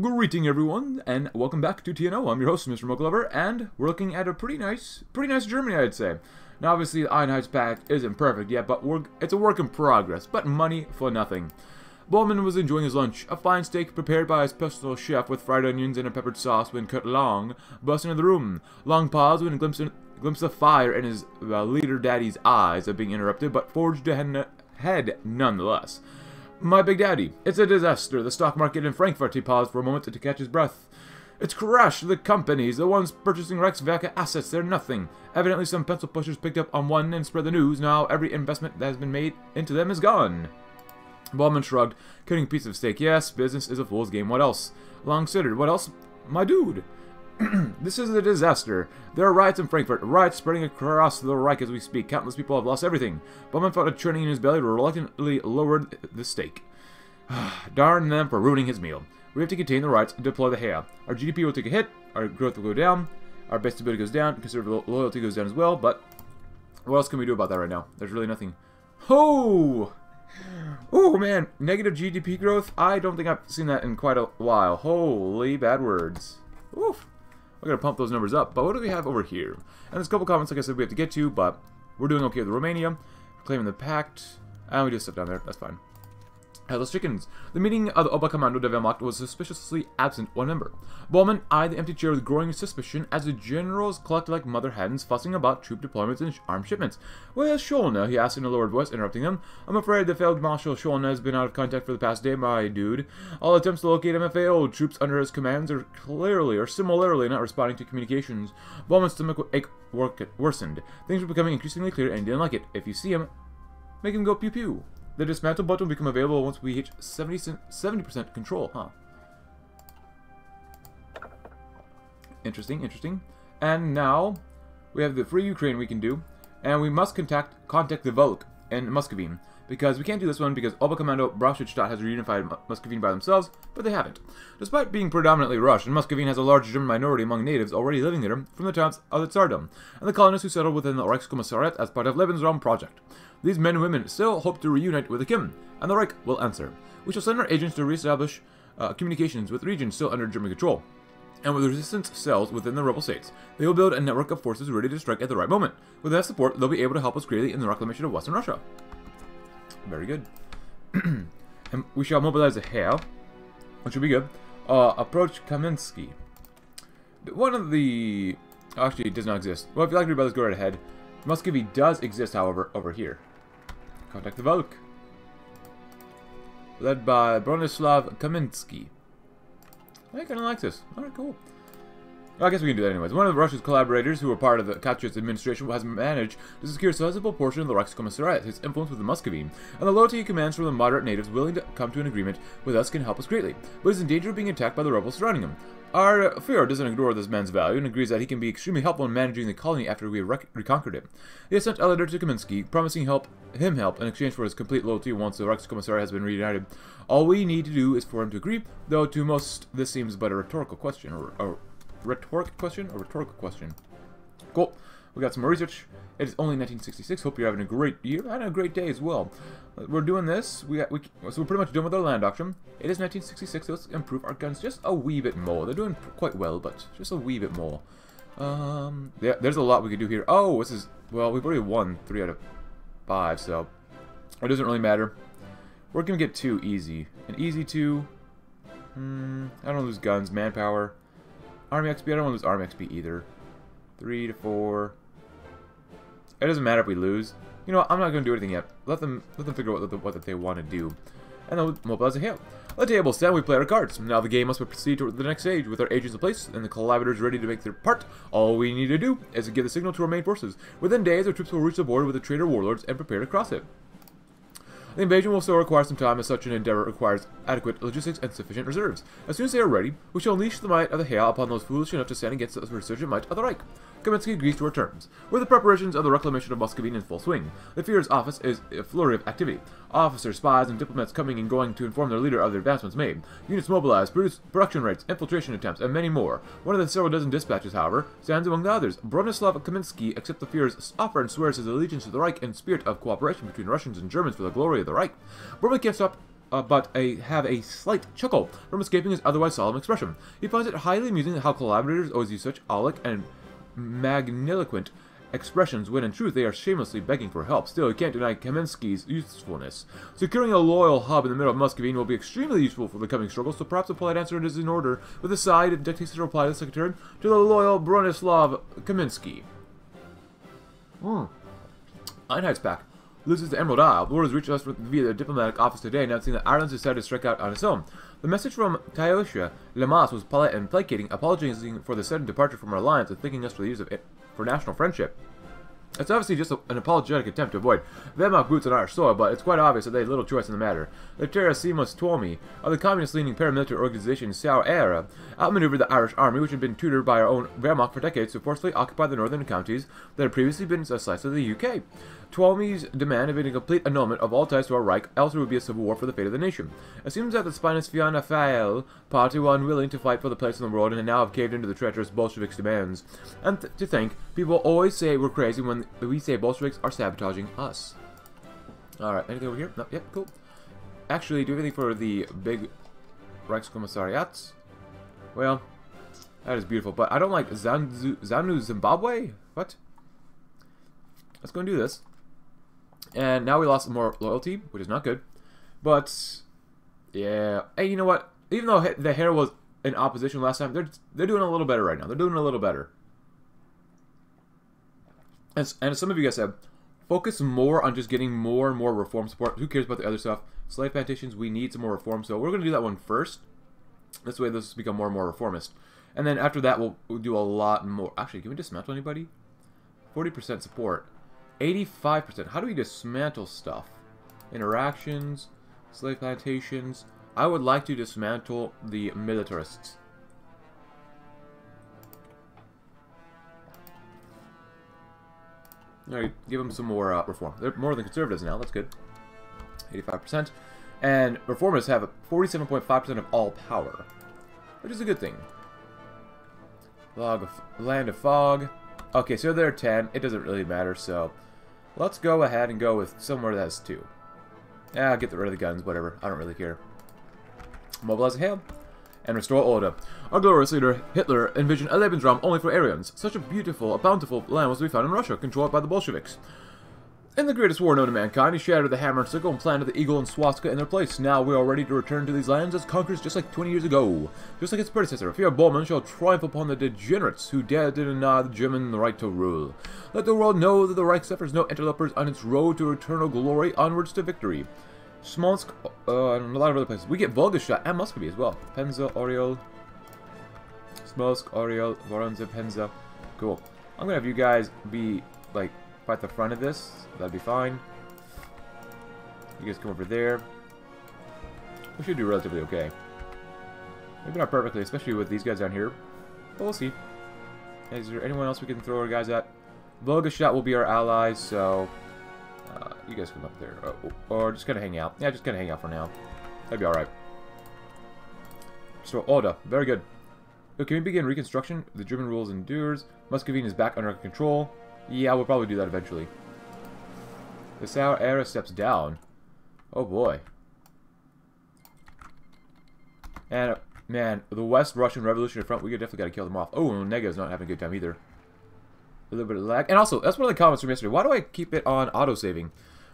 Greeting everyone, and welcome back to TNO. I'm your host, Mr. Mochalover, and we're looking at a pretty nice, pretty nice Germany, I'd say. Now, obviously, the Einheits Pact isn't perfect yet, but we're, it's a work in progress. But money for nothing. Bormann was enjoying his lunch, a fine steak prepared by his personal chef with fried onions and a peppered sauce when Kurt Long burst into the room. Long paused when a glimpse, glimpse of fire in his uh, leader daddy's eyes of being interrupted, but forged ahead nonetheless. My big daddy, it's a disaster. The stock market in Frankfurt, he paused for a moment to catch his breath. It's crashed. The companies, the ones purchasing Reichswerke assets, they're nothing. Evidently some pencil pushers picked up on one and spread the news. Now every investment that has been made into them is gone. Baldwin shrugged, cutting a piece of steak. Yes, business is a fool's game. What else? Long considered. What else? My dude. this is a disaster. There are riots in Frankfurt, riots spreading across the Reich as we speak. Countless people have lost everything. Bormann felt a churning in his belly, reluctantly lowered the stake. Darn them for ruining his meal. We have to contain the riots and deploy the Heer. Our GDP will take a hit, our growth will go down, our base stability goes down, conservative loyalty goes down as well, but what else can we do about that right now? There's really nothing. Oh! Oh man, negative GDP growth? I don't think I've seen that in quite a while. Holy bad words. Oof. We're going to pump those numbers up. But what do we have over here? And there's a couple comments, like I said, we have to get to, but we're doing okay with Romania. Claiming the pact. And we just stuff down there. That's fine. Hello chickens. The meeting of the Oberkommando der Wehrmacht was suspiciously absent one member. Bormann eyed the empty chair with growing suspicion as the generals collected like mother hens fussing about troop deployments and armed shipments. Where's Schorner? he asked in a lowered voice, interrupting them. I'm afraid the failed Marshal Schorner has been out of contact for the past day, my dude. All attempts to locate failed. Troops under his commands are clearly or similarly not responding to communications. Bormann's stomach ache worsened. Things were becoming increasingly clear and he didn't like it. If you see him, make him go pew-pew. The dismantle button will become available once we hit 70% control, huh? Interesting, interesting. And now, we have the Free Ukraine we can do, and we must contact contact the Volk and Muscovine, because we can't do this one because Oberkommando Brauchstadt has reunified Muscovine by themselves, but they haven't. Despite being predominantly Russian, Muscovine has a large German minority among natives already living there from the times of the Tsardom, and the colonists who settled within the Reichskommissariat as part of Lebensraum project. These men and women still hope to reunite with the Kim, and the Reich will answer. We shall send our agents to re-establish uh, communications with regions still under German control. And with resistance cells within the rebel states, they will build a network of forces ready to strike at the right moment. With that support, they'll be able to help us greatly in the reclamation of Western Russia. Very good. and we shall mobilize a Heer, which will be good. Uh, approach Kaminsky. One of the... Actually, it does not exist. Well, if you like to read go right ahead. Muscovy does exist, however, over here. Contact the Volk. Led by Bronislav Kaminsky. I kind of like this. Alright, cool. Well, I guess we can do that anyways. One of Russia's collaborators, who were part of the Khrushchev's administration, has managed to secure a sizable portion of the Reichskommissariat. His influence with the Muscovine, and the loyalty he commands from the moderate natives willing to come to an agreement with us can help us greatly, but is in danger of being attacked by the rebels surrounding him. Our Führer doesn't ignore this man's value and agrees that he can be extremely helpful in managing the colony after we have reconquered it. He has sent a letter to Kaminsky, promising help him help in exchange for his complete loyalty once the Reichskommissar has been reunited. All we need to do is for him to agree, though to most this seems but a rhetorical question, or a rhetoric question? A rhetorical question. Cool. We got some more research. It is only 1966. Hope you're having a great year and a great day as well. We're doing this. We, we so we're pretty much done with our land auction. It is 1966. So let's improve our guns just a wee bit more. They're doing quite well, but just a wee bit more. Um, yeah, there's a lot we could do here. Oh, this is well, we've already won three out of five, so it doesn't really matter. We're gonna get two easy. An easy two. Hmm, I don't lose guns, manpower. Army XP, I don't want to lose Army XP either. Three to four. It doesn't matter if we lose. You know what? I'm not going to do anything yet. Let them let them figure out what, what they want to do. And then mobilize a hail. The table set, we play our cards. Now the game must proceed to the next stage with our agents in place and the collaborators ready to make their part. All we need to do is to give the signal to our main forces. Within days, our troops will reach the border with the traitor warlords and prepare to cross it. The invasion will still require some time as such an endeavor requires adequate logistics and sufficient reserves. As soon as they are ready, we shall unleash the might of the Heer upon those foolish enough to stand against the resurgent might of the Reich. Kaminsky agrees to our terms. With the preparations of the reclamation of Muscovine in full swing, the Führer's office is a flurry of activity. Officers, spies, and diplomats coming and going to inform their leader of the advancements made. Units mobilized, produce, production rates, infiltration attempts, and many more. One of the several dozen dispatches, however, stands among the others. Bronislav Kaminsky accepts the Führer's offer and swears his allegiance to the Reich in spirit of cooperation between Russians and Germans for the glory the right. Bormann gives up uh, but a, have a slight chuckle from escaping his otherwise solemn expression. He finds it highly amusing how collaborators always use such aulic and magniloquent expressions when in truth they are shamelessly begging for help. Still, you can't deny Kaminsky's usefulness. Securing a loyal hub in the middle of Muscovine will be extremely useful for the coming struggle, so perhaps a polite answer is in order, with a side dictates to reply to the secretary to the loyal Bronislav Kaminsky. Hmm. Einheitspact. Loses the Emerald Isle. The word has reached us via the diplomatic office today, announcing that Ireland decided to strike out on its own. The message from Taoiseach Lemass was polite and placating, apologizing for the sudden departure from our alliance and thanking us for the use of it for national friendship. It's obviously just a, an apologetic attempt to avoid Wehrmacht boots on Irish soil, but it's quite obvious that they had little choice in the matter. The Terrasimus Tuomi of the communist-leaning paramilitary organization Saor Éire outmaneuvered the Irish army, which had been tutored by our own Wehrmacht for decades to forcefully occupy the northern counties that had previously been a slice of the UK. Tuomi's demand of a complete annulment of all ties to our Reich, else would be a civil war for the fate of the nation. It seems that the spineless Fianna Fáil party were unwilling to fight for the place in the world and now have caved into the treacherous Bolsheviks' demands. And th to think, people always say we're crazy when we say Bolsheviks are sabotaging us. Alright, anything over here? No, yep, cool. Actually, do anything for the big Reichskommissariats? Well, that is beautiful, but I don't like Zanzu, Zanu Zimbabwe? What? Let's go and do this. And now we lost more loyalty, which is not good. But, yeah. Hey, you know what? Even though the Heer was in opposition last time, they're, they're doing a little better right now. They're doing a little better. As, and as some of you guys said, focus more on just getting more and more reform support. Who cares about the other stuff? Slave plantations, we need some more reform. So we're going to do that one first. This way this will become more and more reformist. And then after that, we'll, we'll do a lot more. Actually, can we dismantle anybody? 40% support. 85%. How do we dismantle stuff? Interactions, slave plantations. I would like to dismantle the militarists. Alright, give them some more uh, reform. They're more than conservatives now, that's good. 85%. And reformists have 47.5% of all power, which is a good thing. Log of, Land of Fog. Okay, so they're 10. It doesn't really matter, so let's go ahead and go with somewhere that has 2. Yeah, get rid of the guns, whatever. I don't really care. Mobilize a hail and restore order. Our glorious leader, Hitler, envisioned a Lebensraum only for Aryans. Such a beautiful, a bountiful land was to be found in Russia, controlled by the Bolsheviks. In the greatest war known to mankind, he shattered the hammer and sickle and planted the eagle and swastika in their place. Now we are ready to return to these lands as conquerors just like 20 years ago. Just like its predecessor, Fear Bormann shall triumph upon the degenerates who dare to deny the German the right to rule. Let the world know that the Reich suffers no interlopers on its road to eternal glory onwards to victory. Smolensk, uh, and a lot of other places. We get Volgograd and Muscovy as well. Penza, Oriol, Smolensk, Oriol, Voronezh, Penza. Cool. I'm gonna have you guys be, like, at the front of this. That'd be fine. You guys come over there. We should do relatively okay. Maybe not perfectly, especially with these guys down here. But we'll see. Is there anyone else we can throw our guys at? Volgograd will be our allies, so... Uh, you guys come up there. Uh, or just gonna hang out. Yeah, just gonna hang out for now. That'd be alright. So, order. Very good. So, can we begin reconstruction? The German rules endures. Muscovine is back under control. Yeah, we'll probably do that eventually. The Saor Éire steps down. Oh boy. And, man, the West Russian Revolutionary Front, we definitely got to kill them off. Oh, Nega's not having a good time either. A little bit of lag. And also, that's one of the comments from yesterday. Why do I keep it on auto-saving?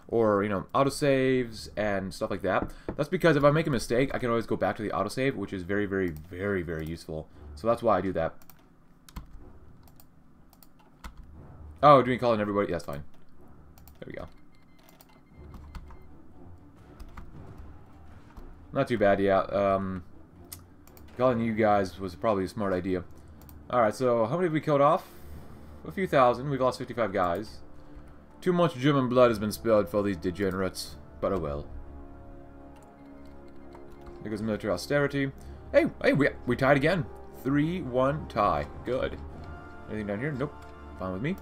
Or, you know, autosaves and stuff like that. That's because if I make a mistake, I can always go back to the autosave, which is very, very, very, very useful. So that's why I do that. Oh, do we call in everybody? That's fine. There we go. Not too bad, yeah. Um, calling you guys was probably a smart idea. Alright, so how many have we killed off? A few thousand. We've lost 55 guys. Too much German blood has been spilled for these degenerates. But oh well. There goes military austerity. Hey, hey, we, we tied again. 3-1 tie. Good. Anything down here? Nope. Fine with me.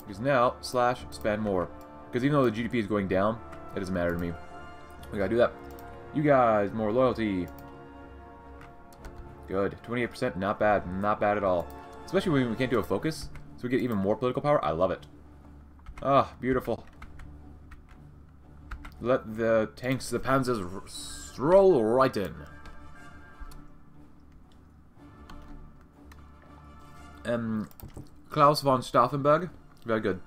Because now, slash, spend more. Because even though the GDP is going down, it doesn't matter to me. We gotta do that. You guys, more loyalty. Good. 28%, not bad. Not bad at all. Especially when we can't do a focus, so we get even more political power. I love it. Ah, beautiful. let the tanks, the panzers, stroll right in. Um, Claus von Stauffenberg, very good.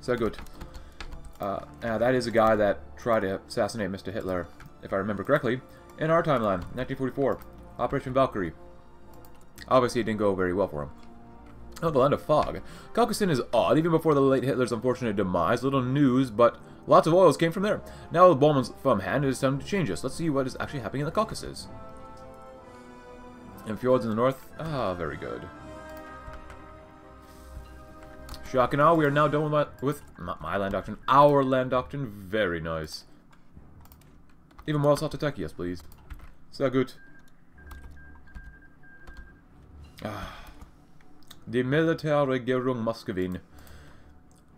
So good. Uh, that is a guy that tried to assassinate Mr. Hitler, if I remember correctly, in our timeline, 1944. Operation Valkyrie. Obviously, it didn't go very well for him. Oh, the land of fog. Caucasus is odd, even before the late Hitler's unfortunate demise. Little news, but lots of oils came from there. Now with Bormann's thumb hand, it is time to change this. Let's see what is actually happening in the Caucasus. And fjords in the north. Ah, very good. Shocking all, we are now done with my, with my land doctrine. Our land doctrine. Very nice. Even more Salt attack, yes, please. Sehr gut. Ah. Die Militärregierung Muscovine.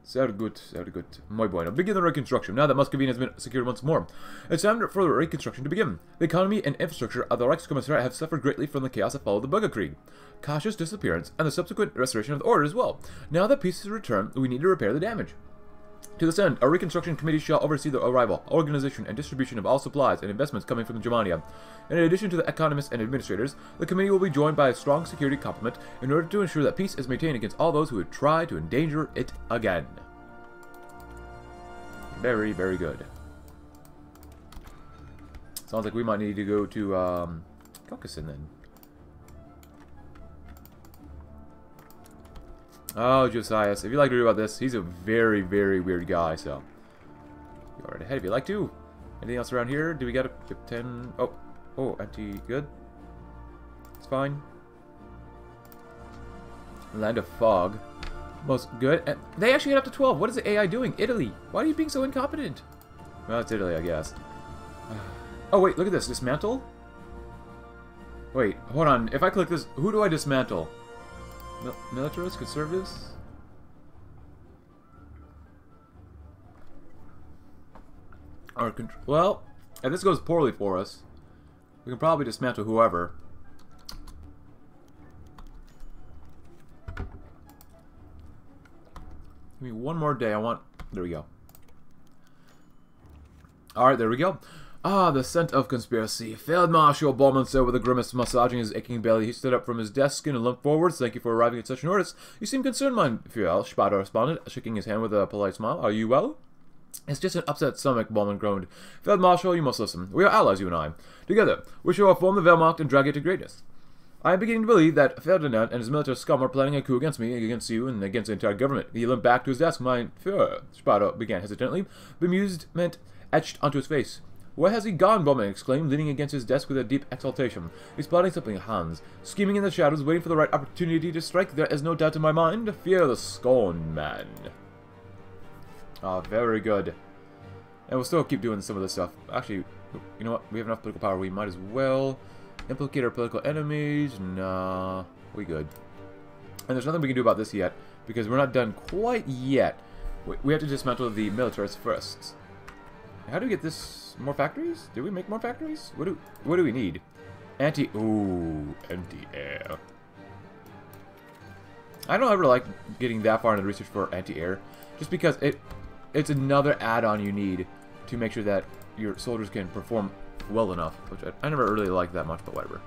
Sehr gut, sehr gut. Muy bueno. Begin the reconstruction. Now that Muscovine has been secured once more, it's time for the reconstruction to begin. The economy and infrastructure of the Reichskommissariat have suffered greatly from the chaos that followed the Bürgerkrieg. Kasche's disappearance, and the subsequent restoration of the order as well. Now that peace has returned, we need to repair the damage. To this end, a reconstruction committee shall oversee the arrival, organization, and distribution of all supplies and investments coming from Germania. In addition to the economists and administrators, the committee will be joined by a strong security complement in order to ensure that peace is maintained against all those who would try to endanger it again. Very, very good. Sounds like we might need to go to um, Caucasus then. Oh, Josias. If you'd like to read about this, he's a very, very weird guy, so... Go right ahead if you like to. Anything else around here? Do we got a 10? Oh, oh, empty. Good. It's fine. Land of Fog. Most good. They actually get up to 12. What is the AI doing? Italy. Why are you being so incompetent? Well, it's Italy, I guess. Oh, wait, look at this. Dismantle? Wait, hold on. If I click this, who do I dismantle? Mil militarists? Conservatives? Or well, if this goes poorly for us, we can probably dismantle whoever. Give me one more day. I want... There we go. Alright, there we go. Ah, the scent of conspiracy. Field Marshal Bormann said with a grimace, massaging his aching belly. He stood up from his desk and limped forwards. Thank you for arriving at such an notice. You seem concerned, mein Fuel, Spada responded, shaking his hand with a polite smile. Are you well? It's just an upset stomach, Bormann groaned. Field Marshal, you must listen. We are allies, you and I. Together, we shall reform the Wehrmacht and drag it to greatness. I am beginning to believe that Ferdinand and his military scum are planning a coup against me, against you, and against the entire government. He limped back to his desk. Mein Führer, Spada began hesitantly, bemusement etched onto his face. Where has he gone? Bormann exclaimed, leaning against his desk with a deep exultation. He's plotting something, Hans. Scheming in the shadows, waiting for the right opportunity to strike. There is no doubt in my mind. Fear the scorn man. Ah, very good. And we'll still keep doing some of this stuff. Actually, you know what? We have enough political power. We might as well implicate our political enemies. Nah, we good. And there's nothing we can do about this yet, because we're not done quite yet. We have to dismantle the militarists first. How do we get this? More factories? Do we make more factories? What do What do we need? Anti. Ooh, anti-air. I don't ever like getting that far into the research for anti-air, just because it it's another add-on you need to make sure that your soldiers can perform well enough, which I, I never really liked that much, but whatever.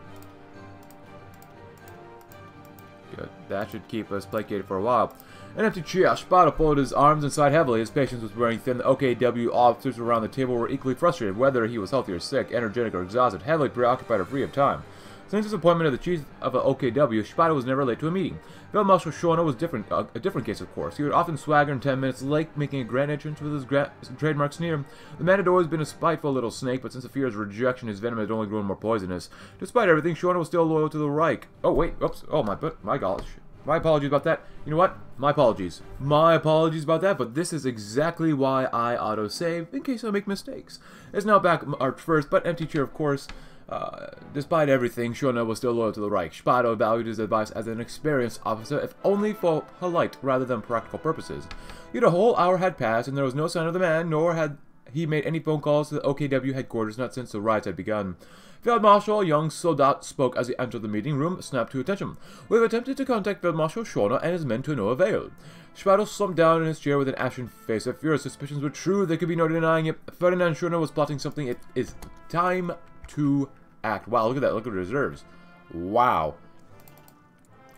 Good. That should keep us placated for a while. An empty chair. Spada folded his arms and sighed heavily. His patience was wearing thin. The OKW officers around the table were equally frustrated, whether he was healthy or sick, energetic or exhausted, heavily preoccupied or free of time. Since his appointment as the chief of the OKW, Spada was never late to a meeting. Field Marshal Schorner was different, uh, a different case, of course. He would often swagger in ten minutes late, making a grand entrance with his trademark sneer. The man had always been a spiteful little snake, but since the fear's rejection, his venom had only grown more poisonous. Despite everything, Schorner was still loyal to the Reich. Oh, wait, oops, oh, my, my gosh. My apologies about that. You know what? My apologies. My apologies about that, but this is exactly why I auto-save, in case I make mistakes. It's now back March 1st, but empty chair, of course. Uh, despite everything, Schorner was still loyal to the Reich. Spada valued his advice as an experienced officer, if only for polite rather than practical purposes. Yet a whole hour had passed, and there was no sign of the man, nor had he made any phone calls to the OKW headquarters, not since the riots had begun. Field Marshal Young Soldat spoke as he entered the meeting room, snapped to attention. We have attempted to contact Field Marshal Schorner and his men to no avail. Speidel slumped down in his chair with an ashen face. If your suspicions were true, there could be no denying it. Ferdinand Schorner was plotting something. It is time to act. Wow, look at that. Look at the reserves. Wow.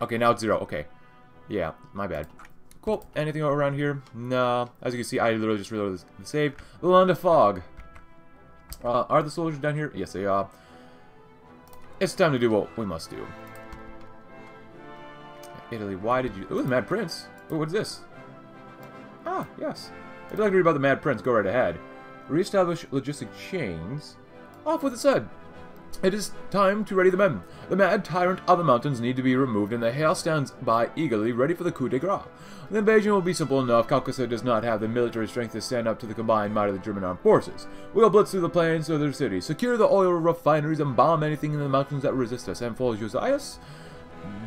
Okay, now it's zero. Okay. Yeah, my bad. Cool. Anything around here? Nah. As you can see, I literally just reloaded the save. Of Fog. Uh, are the soldiers down here? Yes, they are. It's time to do what we must do. Italy, why did you... Ooh, the Mad Prince. Ooh, what's this? Ah, yes. If you'd like to read about the Mad Prince, go right ahead. Reestablish logistic chains. Off with its head. It is time to ready the men. The mad tyrant of the mountains need to be removed, and the Hail stands by eagerly, ready for the coup de grace. The invasion will be simple enough. Caucasus does not have the military strength to stand up to the combined might of the German armed forces. We will blitz through the plains to their cities, secure the oil refineries, and bomb anything in the mountains that resist us. And for Josias,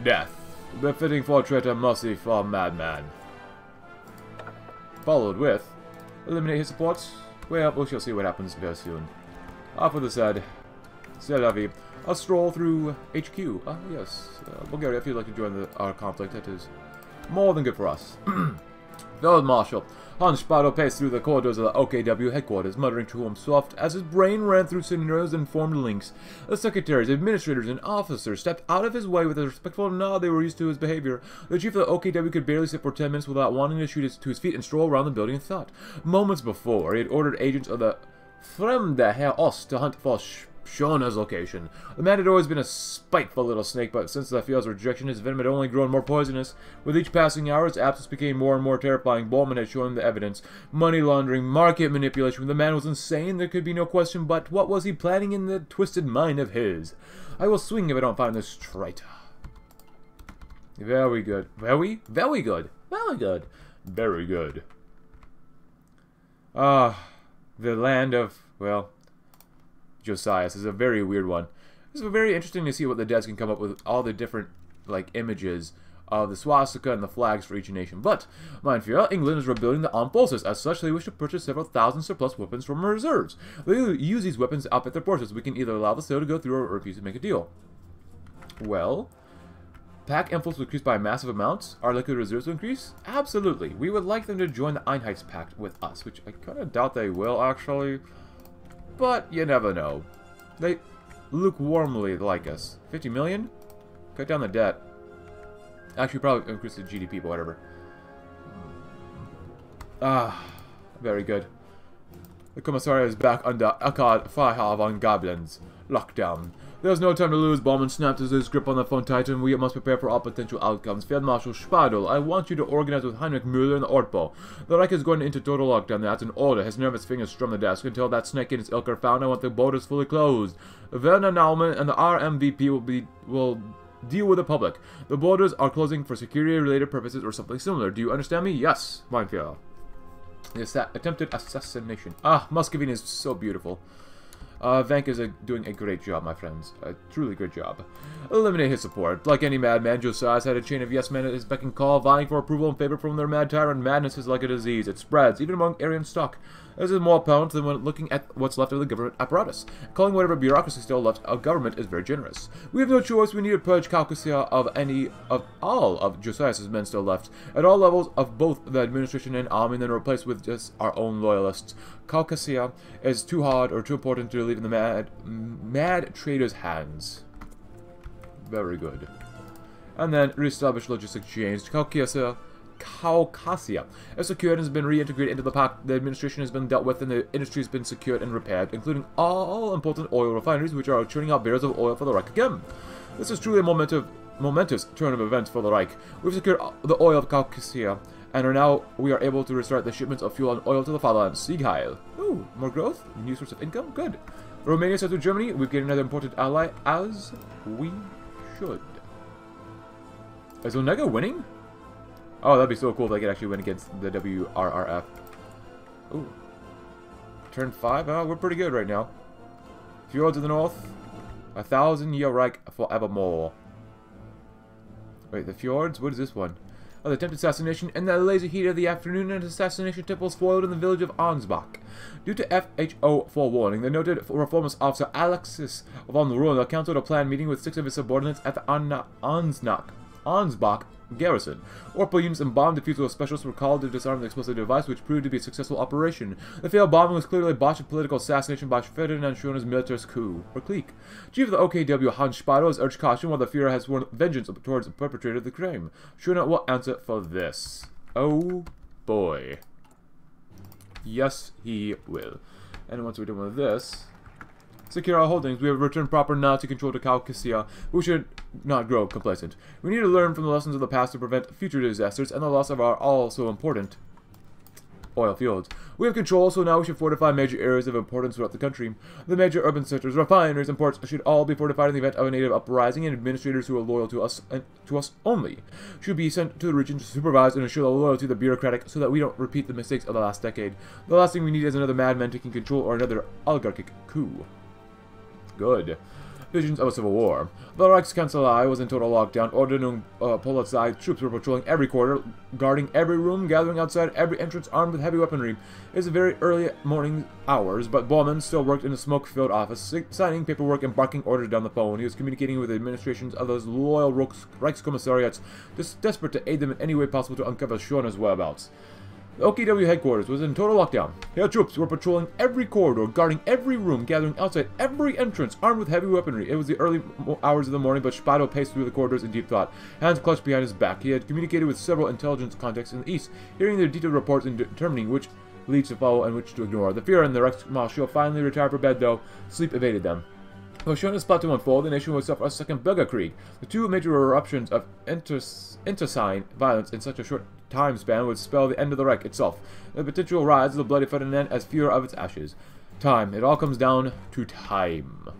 death. Befitting for traitor, mercy for a madman. Followed with, eliminate his supports. Well, we shall see what happens very soon. Off with the said. A stroll through HQ. Ah, yes. Uh, Bulgaria, if you'd like to join the, our conflict, that is more than good for us. Field Marshal. Hans Speidel paced through the corridors of the OKW headquarters, muttering to himself as his brain ran through scenarios and formed links. The secretaries, administrators, and officers stepped out of his way with a respectful nod they were used to his behavior. The chief of the OKW could barely sit for ten minutes without wanting to shoot his, to his feet and stroll around the building in thought. Moments before, he had ordered agents of the Fremde Heere Ost to hunt for Schorner's location. The man had always been a spiteful little snake, but since Lafiel's rejection, his venom had only grown more poisonous. With each passing hour, its absence became more and more terrifying. Bormann had shown the evidence. Money laundering, market manipulation. The man was insane, there could be no question, but what was he planning in the twisted mind of his? I will swing if I don't find this traitor. Very good. Very? Very good. Very good. Very good. Ah, uh, the land of, well, Josias is a very weird one. It's very interesting to see what the devs can come up with all the different like images of the swastika and the flags for each nation. But, mind you, England is rebuilding the armed forces. As such, they wish to purchase several thousand surplus weapons from reserves. They use these weapons to outfit their forces. We can either allow the sale to go through or refuse to make a deal. Well, pack influx will increase by massive amounts. Our liquid reserves will increase? Absolutely. We would like them to join the Einheitspact with us, which I kind of doubt they will, actually. But you never know. They lukewarmly like us. 50 million? Cut down the debt. Actually, probably increase the GDP, but whatever. Ah, very good. The Commissariat is back under Akkad Freihav on Goblins. Lockdown. There's no time to lose. Bormann snapped his grip on the phone titan. We must prepare for all potential outcomes. Field Marshal Speidel, I want you to organize with Heinrich Müller and the Ortbo. The Reich is going into total lockdown. That's an order. His nervous fingers strum the desk. Until that snake and his ilk are found, I want the borders fully closed. Werner Naumann and the RMVP will be will deal with the public. The borders are closing for security-related purposes or something similar. Do you understand me? Yes, Meinfeld. that attempted assassination. Ah, Muscovine is so beautiful. Uh, Vank is a, doing a great job, my friends. A truly great job. Eliminate his support. Like any madman, Josias had a chain of yes men at his beck and call, vying for approval and favor from their mad tyrant. Madness is like a disease. It spreads, even among Aryan stock. This is more apparent than when looking at what's left of the government apparatus. Calling whatever bureaucracy still left a government is very generous. We have no choice. We need to purge Caucasia of any of all of Josias' men still left, at all levels of both the administration and army, and then replace with just our own loyalists. Caucasia is too hard or too important to leave in the mad, mad trader's hands. Very good. And then reestablish logistic chains. Caucasia Caucasia. As secured has been reintegrated into the pact, the administration has been dealt with and the industry has been secured and repaired, including all important oil refineries which are churning out barrels of oil for the Reich again. This is truly a momentous, momentous turn of events for the Reich. We've secured the oil of Caucasia, and are now we are able to restart the shipments of fuel and oil to the fatherland. Sieg Heil. Ooh, more growth, new source of income, good. Romania says to Germany, we've gained another important ally, as we should. Is Onega winning? Oh, that'd be so cool if I could actually win against the WRRF. Ooh. Turn 5? Oh, we're pretty good right now. Fjords of the North. A thousand year Reich forevermore. Wait, the fjords? What is this one? of the attempted assassination. In the lazy heat of the afternoon, an assassination attempt was foiled in the village of Ansbach. Due to FHO forewarning, the noted reformist officer Alexis von Roenne counseled a planned meeting with six of his subordinates at the Ansbach, Ansbach garrison. Orpal units and bomb defusal specialists were called to disarm the explosive device, which proved to be a successful operation. The failed bombing was clearly a botched political assassination by Ferdinand Schorner's militarist coup, or clique. Chief of the OKW, Hans Speidel, has urged caution while the Fuhrer has sworn vengeance towards the perpetrator of the crime. Schorner will answer for this. Oh boy. Yes, he will. And once we're done with this, secure our holdings. We have returned proper now to control to Caucasia. We should not grow complacent. We need to learn from the lessons of the past to prevent future disasters and the loss of our also important oil fields. We have control, so now we should fortify major areas of importance throughout the country. The major urban centers, refineries, and ports should all be fortified in the event of a native uprising, and administrators who are loyal to us and to us only should be sent to the region to supervise and ensure the loyalty of the bureaucratic so that we don't repeat the mistakes of the last decade. The last thing we need is another madman taking control or another oligarchic coup. Good visions of a civil war. The Reichskanzlei was in total lockdown. Ordnung uh, Polizei troops were patrolling every corridor, guarding every room, gathering outside every entrance armed with heavy weaponry. It was very early morning hours, but Bormann still worked in a smoke-filled office, signing paperwork and barking orders down the phone. He was communicating with the administrations of those loyal Reichskommissariats, just desperate to aid them in any way possible to uncover Schorner's whereabouts. The OKW headquarters was in total lockdown. Air troops were patrolling every corridor, guarding every room, gathering outside every entrance, armed with heavy weaponry. It was the early hours of the morning, but Speidel paced through the corridors in deep thought, hands clutched behind his back. He had communicated with several intelligence contacts in the east, hearing their detailed reports and determining which leads to follow and which to ignore. The Fuhrer and the Reichsmarschall finally retired for bed, though sleep evaded them. As plot to unfold, the nation would suffer a second Bürgerkrieg. The two major eruptions of internecine violence in such a short time span would spell the end of the Reich itself, the potential rise of the bloody Ferdinand as Fuhrer of its ashes. Time. It all comes down to time.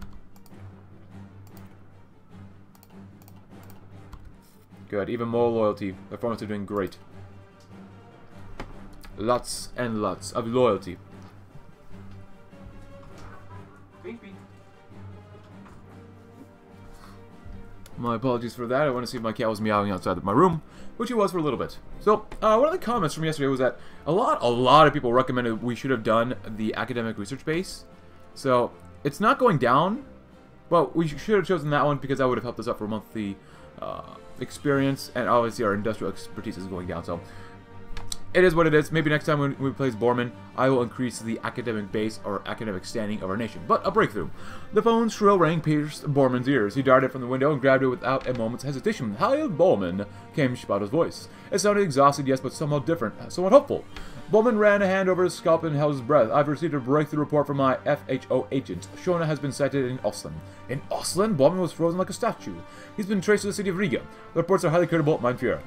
Good. Even more loyalty. The farmers are doing great. Lots and lots of loyalty. My apologies for that. I want to see if my cat was meowing outside of my room which he was for a little bit. So, uh, one of the comments from yesterday was that a lot, a lot of people recommended we should have done the academic research base. So, it's not going down. but we should have chosen that one because that would have helped us out for monthly uh, experience, and obviously our industrial expertise is going down. So, it is what it is. Maybe next time when we play Bormann, I will increase the academic base or academic standing of our nation. But a breakthrough. The phone's shrill ring pierced Bormann's ears. He darted from the window and grabbed it without a moment's hesitation. Hi, Bormann, came Speidel's voice. It sounded exhausted, yes, but somehow different, somewhat hopeful. Bormann ran a hand over his scalp and held his breath. I've received a breakthrough report from my FHO agent. Schorner has been sighted in Ostland. In Ostland? Bormann was frozen like a statue. He's been traced to the city of Riga. The reports are highly credible, mein Führer.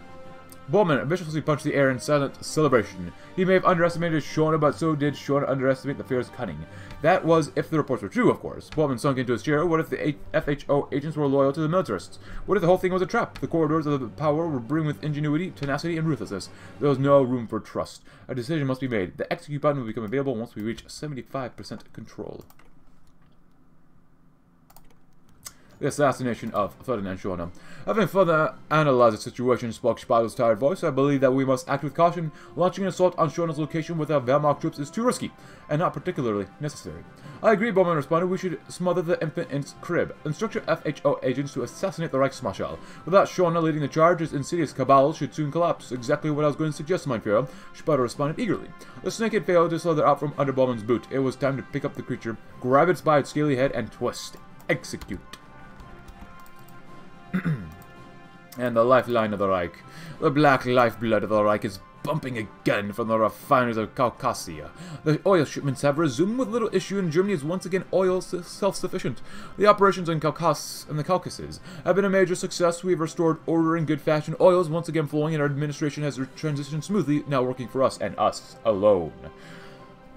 Bormann viciously punched the air in silent celebration. He may have underestimated Schorner, but so did Schorner underestimate the Fuhrer's cunning. That was if the reports were true, of course. Bormann sunk into his chair. What if the FHO agents were loyal to the militarists? What if the whole thing was a trap? The corridors of the power were brimming with ingenuity, tenacity, and ruthlessness. There was no room for trust. A decision must be made. The execute button will become available once we reach 75% control. The assassination of Ferdinand Schorner. Having further analyzed the situation, spoke Speidel's tired voice, I believe that we must act with caution. Launching an assault on Schorner's location with our Wehrmacht troops is too risky, and not particularly necessary. I agree, Bormann responded, we should smother the infant in its crib, instruct your FHO agents to assassinate the Reichsmarschall. Without Schorner leading the charge, his insidious cabal should soon collapse. Exactly what I was going to suggest, mein Führer. Speidel responded eagerly. The snake had failed to slither out from under Bormann's boot. It was time to pick up the creature, grab it by its scaly head, and twist. Execute. and the lifeline of the Reich. The black lifeblood of the Reich is bumping again from the refineries of Caucasia. The oil shipments have resumed with little issue and Germany is once again oil self-sufficient. The operations in Caucasus and the Caucasus have been a major success. We have restored order in good fashion. Oil is once again flowing and our administration has transitioned smoothly, now working for us and us alone.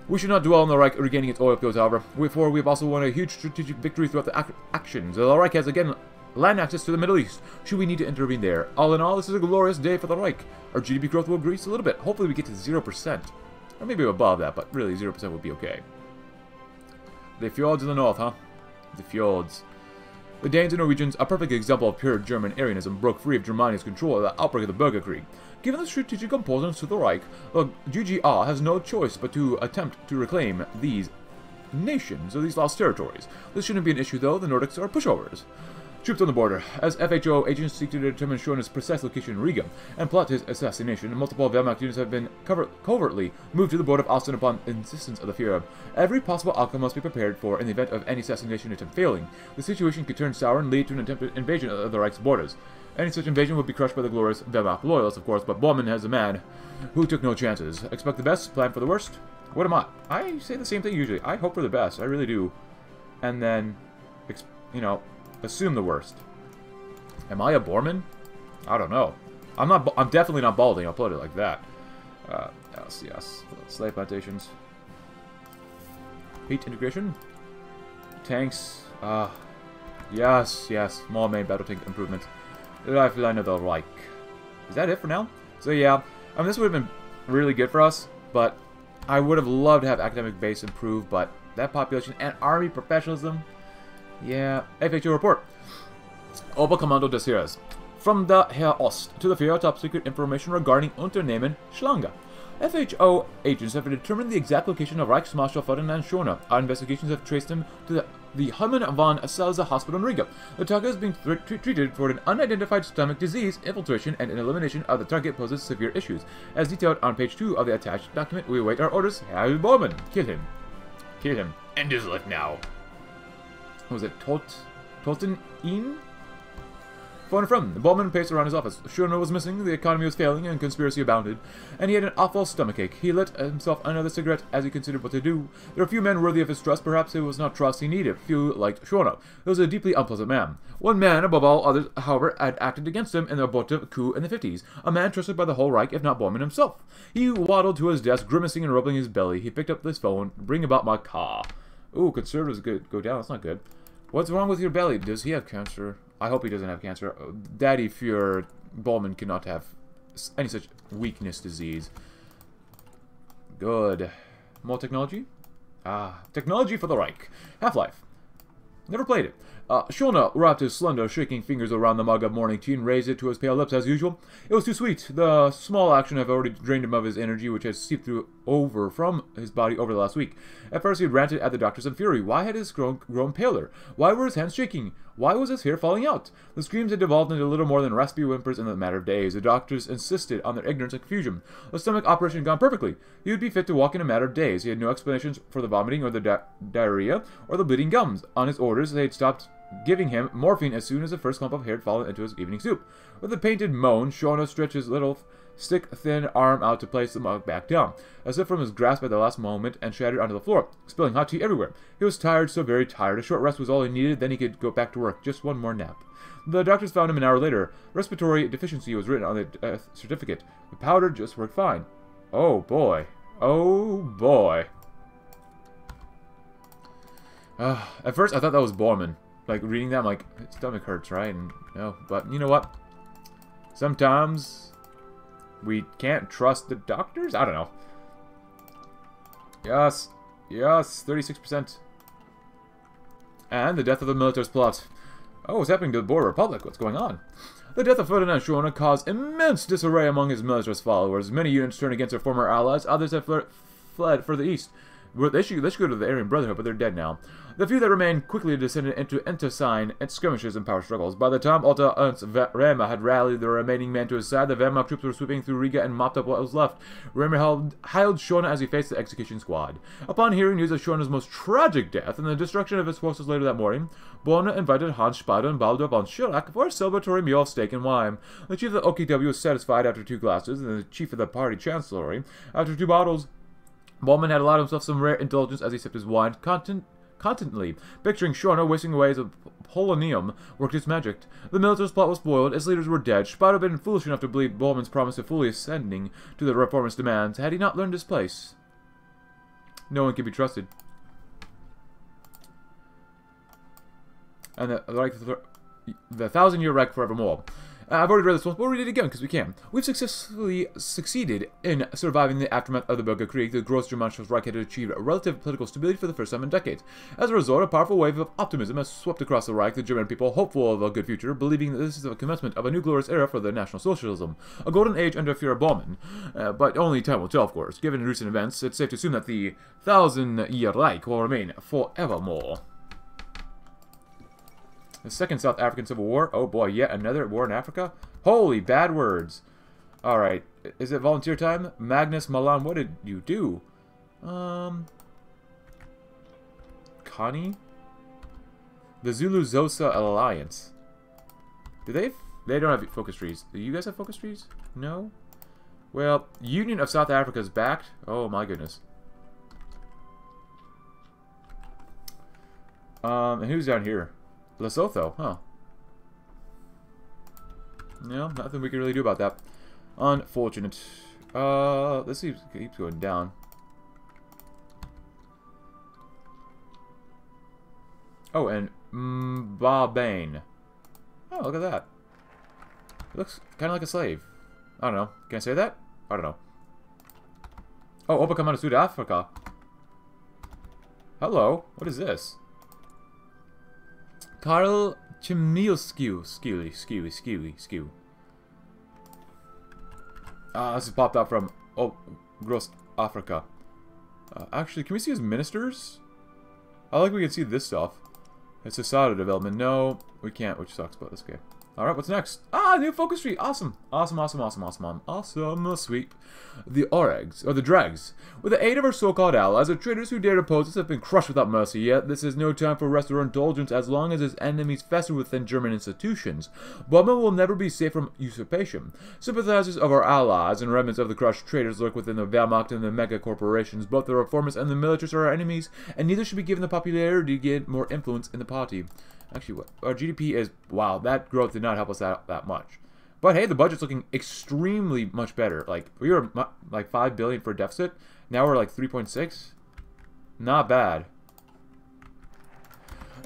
We should not dwell on the Reich regaining its oil fields, however, for we have also won a huge strategic victory throughout the ac actions. The Reich has again land access to the Middle East, should we need to intervene there. All in all, this is a glorious day for the Reich. Our GDP growth will increase a little bit. Hopefully we get to 0%. Or maybe above that, but really 0% would be okay. The fjords in the north, huh? The fjords. The Danes and Norwegians, a perfect example of pure German Aryanism, broke free of Germany's control at the outbreak of the Bürgerkrieg. Given the strategic importance to the Reich, the GGR has no choice but to attempt to reclaim these nations or these lost territories. This shouldn't be an issue, though. The Nordics are pushovers. Troops on the border. As FHO agents seek to determine Schorner's precise location in Riga and plot his assassination, multiple Wehrmacht units have been covertly moved to the border of Ostend upon insistence of the Führer. Every possible outcome must be prepared for in the event of any assassination attempt failing. The situation could turn sour and lead to an attempted invasion of the Reich's borders. Any such invasion would be crushed by the glorious Wehrmacht loyalists, of course, but Bormann has a man who took no chances. Expect the best, plan for the worst. What am I? I say the same thing usually. I hope for the best. I really do. And then, you know, Assume the worst. Am I a Bormann? I don't know. I'm not. I'm definitely not balding. I'll put it like that. Uh, LCS. Slave plantations. Heat integration. Tanks. Ah. Uh, yes, yes. More main battle tank improvement. Lifeline of the Reich. Is that it for now? So yeah, I mean this would have been really good for us, but I would have loved to have academic base improve, but that population and army professionalism yeah, FHO report. Oberkommando des Heeres. From the Heer Ost to the Führer, top secret information regarding Unternehmen Schlange. FHO agents have determined the exact location of Reichsmarschall Ferdinand Schorner. Our investigations have traced him to the, the Hermann von Salza Hospital in Riga. The target is being treated for an unidentified stomach disease, infiltration, and an elimination of the target poses severe issues. As detailed on page 2 of the attached document, we await our orders. Harry Bormann, kill him. Kill him. End his life now was it Tot In? Phone from. The Bormann paced around his office. Schorner was missing, the economy was failing, and conspiracy abounded. And he had an awful stomachache. He lit himself another cigarette as he considered what to do. There were few men worthy of his trust. Perhaps it was not trust he needed. Few liked Schorner. He was a deeply unpleasant man. One man, above all others, however, had acted against him in the abortive coup in the 50s. A man trusted by the whole Reich, if not Bormann himself. He waddled to his desk, grimacing and rubbing his belly. He picked up this phone. Bring about my car. Ooh, conservatives good. go down. That's not good. What's wrong with your belly? Does he have cancer? I hope he doesn't have cancer. Daddy Fuhrer Bormann cannot have any such weakness disease. Good. More technology? Ah, technology for the Reich. Half-Life. Never played it. Uh, Schorner wrapped his slender, shaking fingers around the mug of morning tea and raised it to his pale lips as usual. It was too sweet. The small action had already drained him of his energy, which had seeped through over from his body over the last week. At first he had ranted at the doctors in fury. Why had his grown, grown paler? Why were his hands shaking? Why was his hair falling out? The screams had devolved into little more than raspy whimpers in a matter of days. The doctors insisted on their ignorance and confusion. The stomach operation had gone perfectly. He would be fit to walk in a matter of days. He had no explanations for the vomiting or the di diarrhea or the bleeding gums. On his orders, they had stopped giving him morphine as soon as the first clump of hair had fallen into his evening soup. With a painted moan, Schorner stretched his little stick-thin arm out to place the mug back down, as if from his grasp at the last moment, and shattered onto the floor, spilling hot tea everywhere. He was tired, so very tired. A short rest was all he needed, then he could go back to work. Just one more nap. The doctors found him an hour later. Respiratory deficiency was written on the death certificate. The powder just worked fine. Oh, boy. Oh, boy. Uh, at first, I thought that was Bormann. like reading that, I'm like, stomach hurts, right? And no, but you know what? Sometimes we can't trust the doctors. I don't know. Yes, yes, 36%. And the death of the military's plot. Oh, what's happening to the Boer Republic? What's going on? The death of Ferdinand Schorner caused immense disarray among his militarist followers. Many units turned against their former allies, others have fled further east. They should, they should go to the Aryan Brotherhood, but they're dead now. The few that remained quickly descended into intestine and skirmishes and power struggles. By the time Otto Ernst Remer had rallied the remaining men to his side, the Wehrmacht troops were sweeping through Riga and mopped up what was left. Remer held, hailed as he faced the execution squad. Upon hearing news of Schorner's most tragic death and the destruction of his forces later that morning, Bormann invited Hans Speidel and Baldur von Schirach for a celebratory meal of steak and wine. The chief of the OKW was satisfied after two glasses, and the chief of the party chancellery after two bottles. Bormann had allowed himself some rare indulgence as he sipped his wine, content contently, picturing Schorner wasting away as a polonium worked its magic. The military's plot was foiled, its leaders were dead. Speidel had been foolish enough to believe Bormann's promise of fully ascending to the reformist demands. Had he not learned his place? No one can be trusted. And the, like the the Thousand Year wreck forevermore. Uh, I've already read this once, but we'll read it again because we can. We've successfully succeeded in surviving the aftermath of the Bürgerkrieg. The Großgermanisches Reich had achieved relative political stability for the first time in decades. As a result, a powerful wave of optimism has swept across the Reich, the German people hopeful of a good future, believing that this is the commencement of a new glorious era for the National Socialism, a golden age under Führer Bormann. Uh, but only time will tell, of course. Given recent events, it's safe to assume that the Thousand Year Reich will remain forevermore. The Second South African Civil War. Oh boy, yet another war in Africa? Holy bad words. Alright, is it volunteer time? Magnus Malan, what did you do? Um... Connie? The Zulu-Xhosa Alliance. Do they... They don't have focus trees. Do you guys have focus trees? No? Well, Union of South Africa is backed. Oh my goodness. Um, and who's down here? Lesotho, huh. No, nothing we can really do about that. Unfortunate. Uh, if it keeps going down. Oh, and Mbabane. Oh, look at that. It looks kind of like a slave. I don't know. Can I say that? I don't know. Oh, Opa of South Africa. Hello. What is this? Karl Chmielewski. Skewy, skewy, skewy, skew. Ah, this is popped out from oh, Gross Africa. Uh, actually, can we see his ministers? I like we can see this stuff. It's a SADA development. No, we can't, which sucks, but that's okay. Alright, what's next? Ah, new focus tree. Awesome. Awesome, awesome, awesome, awesome, awesome. Sweep. The Oregs, or the Dregs. With the aid of our so-called allies, the traitors who dare oppose us have been crushed without mercy, yet this is no time for rest or indulgence as long as his enemies fester within German institutions. Bormann will never be safe from usurpation. Sympathizers of our allies and remnants of the crushed traitors lurk within the Wehrmacht and the mega corporations. Both the reformists and the militarists are our enemies, and neither should be given the popularity to get more influence in the party. Actually, what our GDP is, wow, that growth did not help us out that much. But hey, the budget's looking extremely much better. Like, we were like 5 billion for deficit. Now we're like 3.6. Not bad.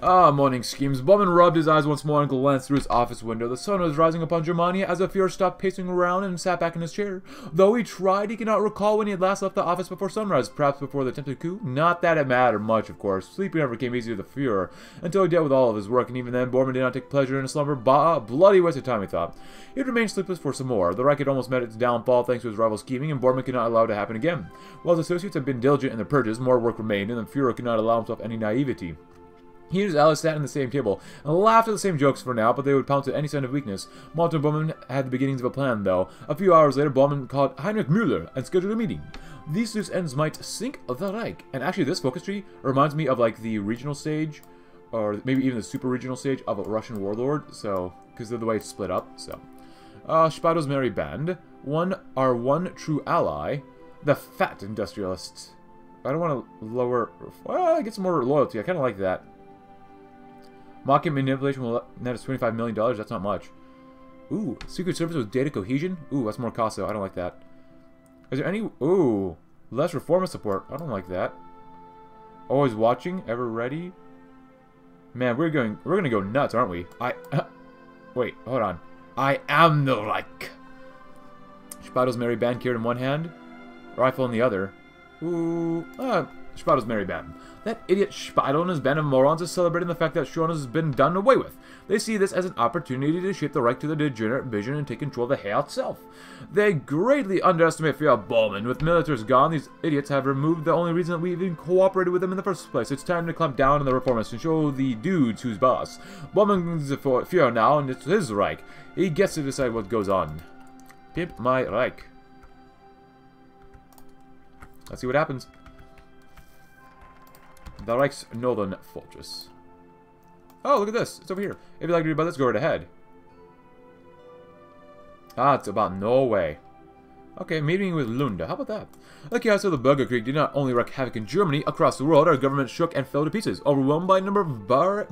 Ah, morning schemes. Bormann rubbed his eyes once more and glanced through his office window. The sun was rising upon Germania as Führer stopped pacing around and sat back in his chair. Though he tried, he could not recall when he had last left the office before sunrise, perhaps before the attempted coup. Not that it mattered much, of course. Sleep never came easy to the Führer until he dealt with all of his work, and even then, Bormann did not take pleasure in a slumber. Bah, bloody waste of time, he thought. He would remain sleepless for some more. The Reich had almost met its downfall thanks to his rival scheming, and Bormann could not allow it to happen again. While his associates had been diligent in their purges, more work remained, and the Führer could not allow himself any naivety. He and his allies sat in the same table and laughed at the same jokes for now, but they would pounce at any sign of weakness. Martin Bormann had the beginnings of a plan, though. A few hours later, Bormann called Heinrich Müller and scheduled a meeting. These loose ends might sink the Reich. And actually, this focus tree reminds me of like the regional stage, or maybe even the super regional stage of a Russian warlord. So, because of the way it's split up. So, uh, Spado's merry band. One, our one true ally, the fat industrialist. I don't want to lower. Well, I get some more loyalty. I kind of like that. Market manipulation will net us $25 million. That's not much. Ooh, Secret Service with data cohesion? Ooh, that's more cost, though. I don't like that. Is there any... Ooh, less reformist support. I don't like that. Always watching, ever ready. Man, we're going... We're gonna go nuts, aren't we? I... Uh, wait, hold on. I am the Reich. Spado's merry band carried in one hand, rifle in the other. Ooh, uh, Merry band. That idiot Spado and his band of morons is celebrating the fact that Schornas has been done away with. They see this as an opportunity to shape the Reich to their degenerate vision and take control of the Heer itself. They greatly underestimate Führer Bormann. With militaries gone, these idiots have removed the only reason that we even cooperated with them in the first place. It's time to clamp down on the reformists and show the dudes who's boss. The Führer now, and it's his Reich. He gets to decide what goes on. Pimp my Reich. Let's see what happens. The Reich's northern fortress. Oh, look at this. It's over here. If you'd like to read about this, go right ahead. Ah, it's about Norway. Okay, meeting with Lunde. How about that? The chaos of the Bürgerkrieg did not only wreak havoc in Germany, across the world, our government shook and fell to pieces, overwhelmed by a number of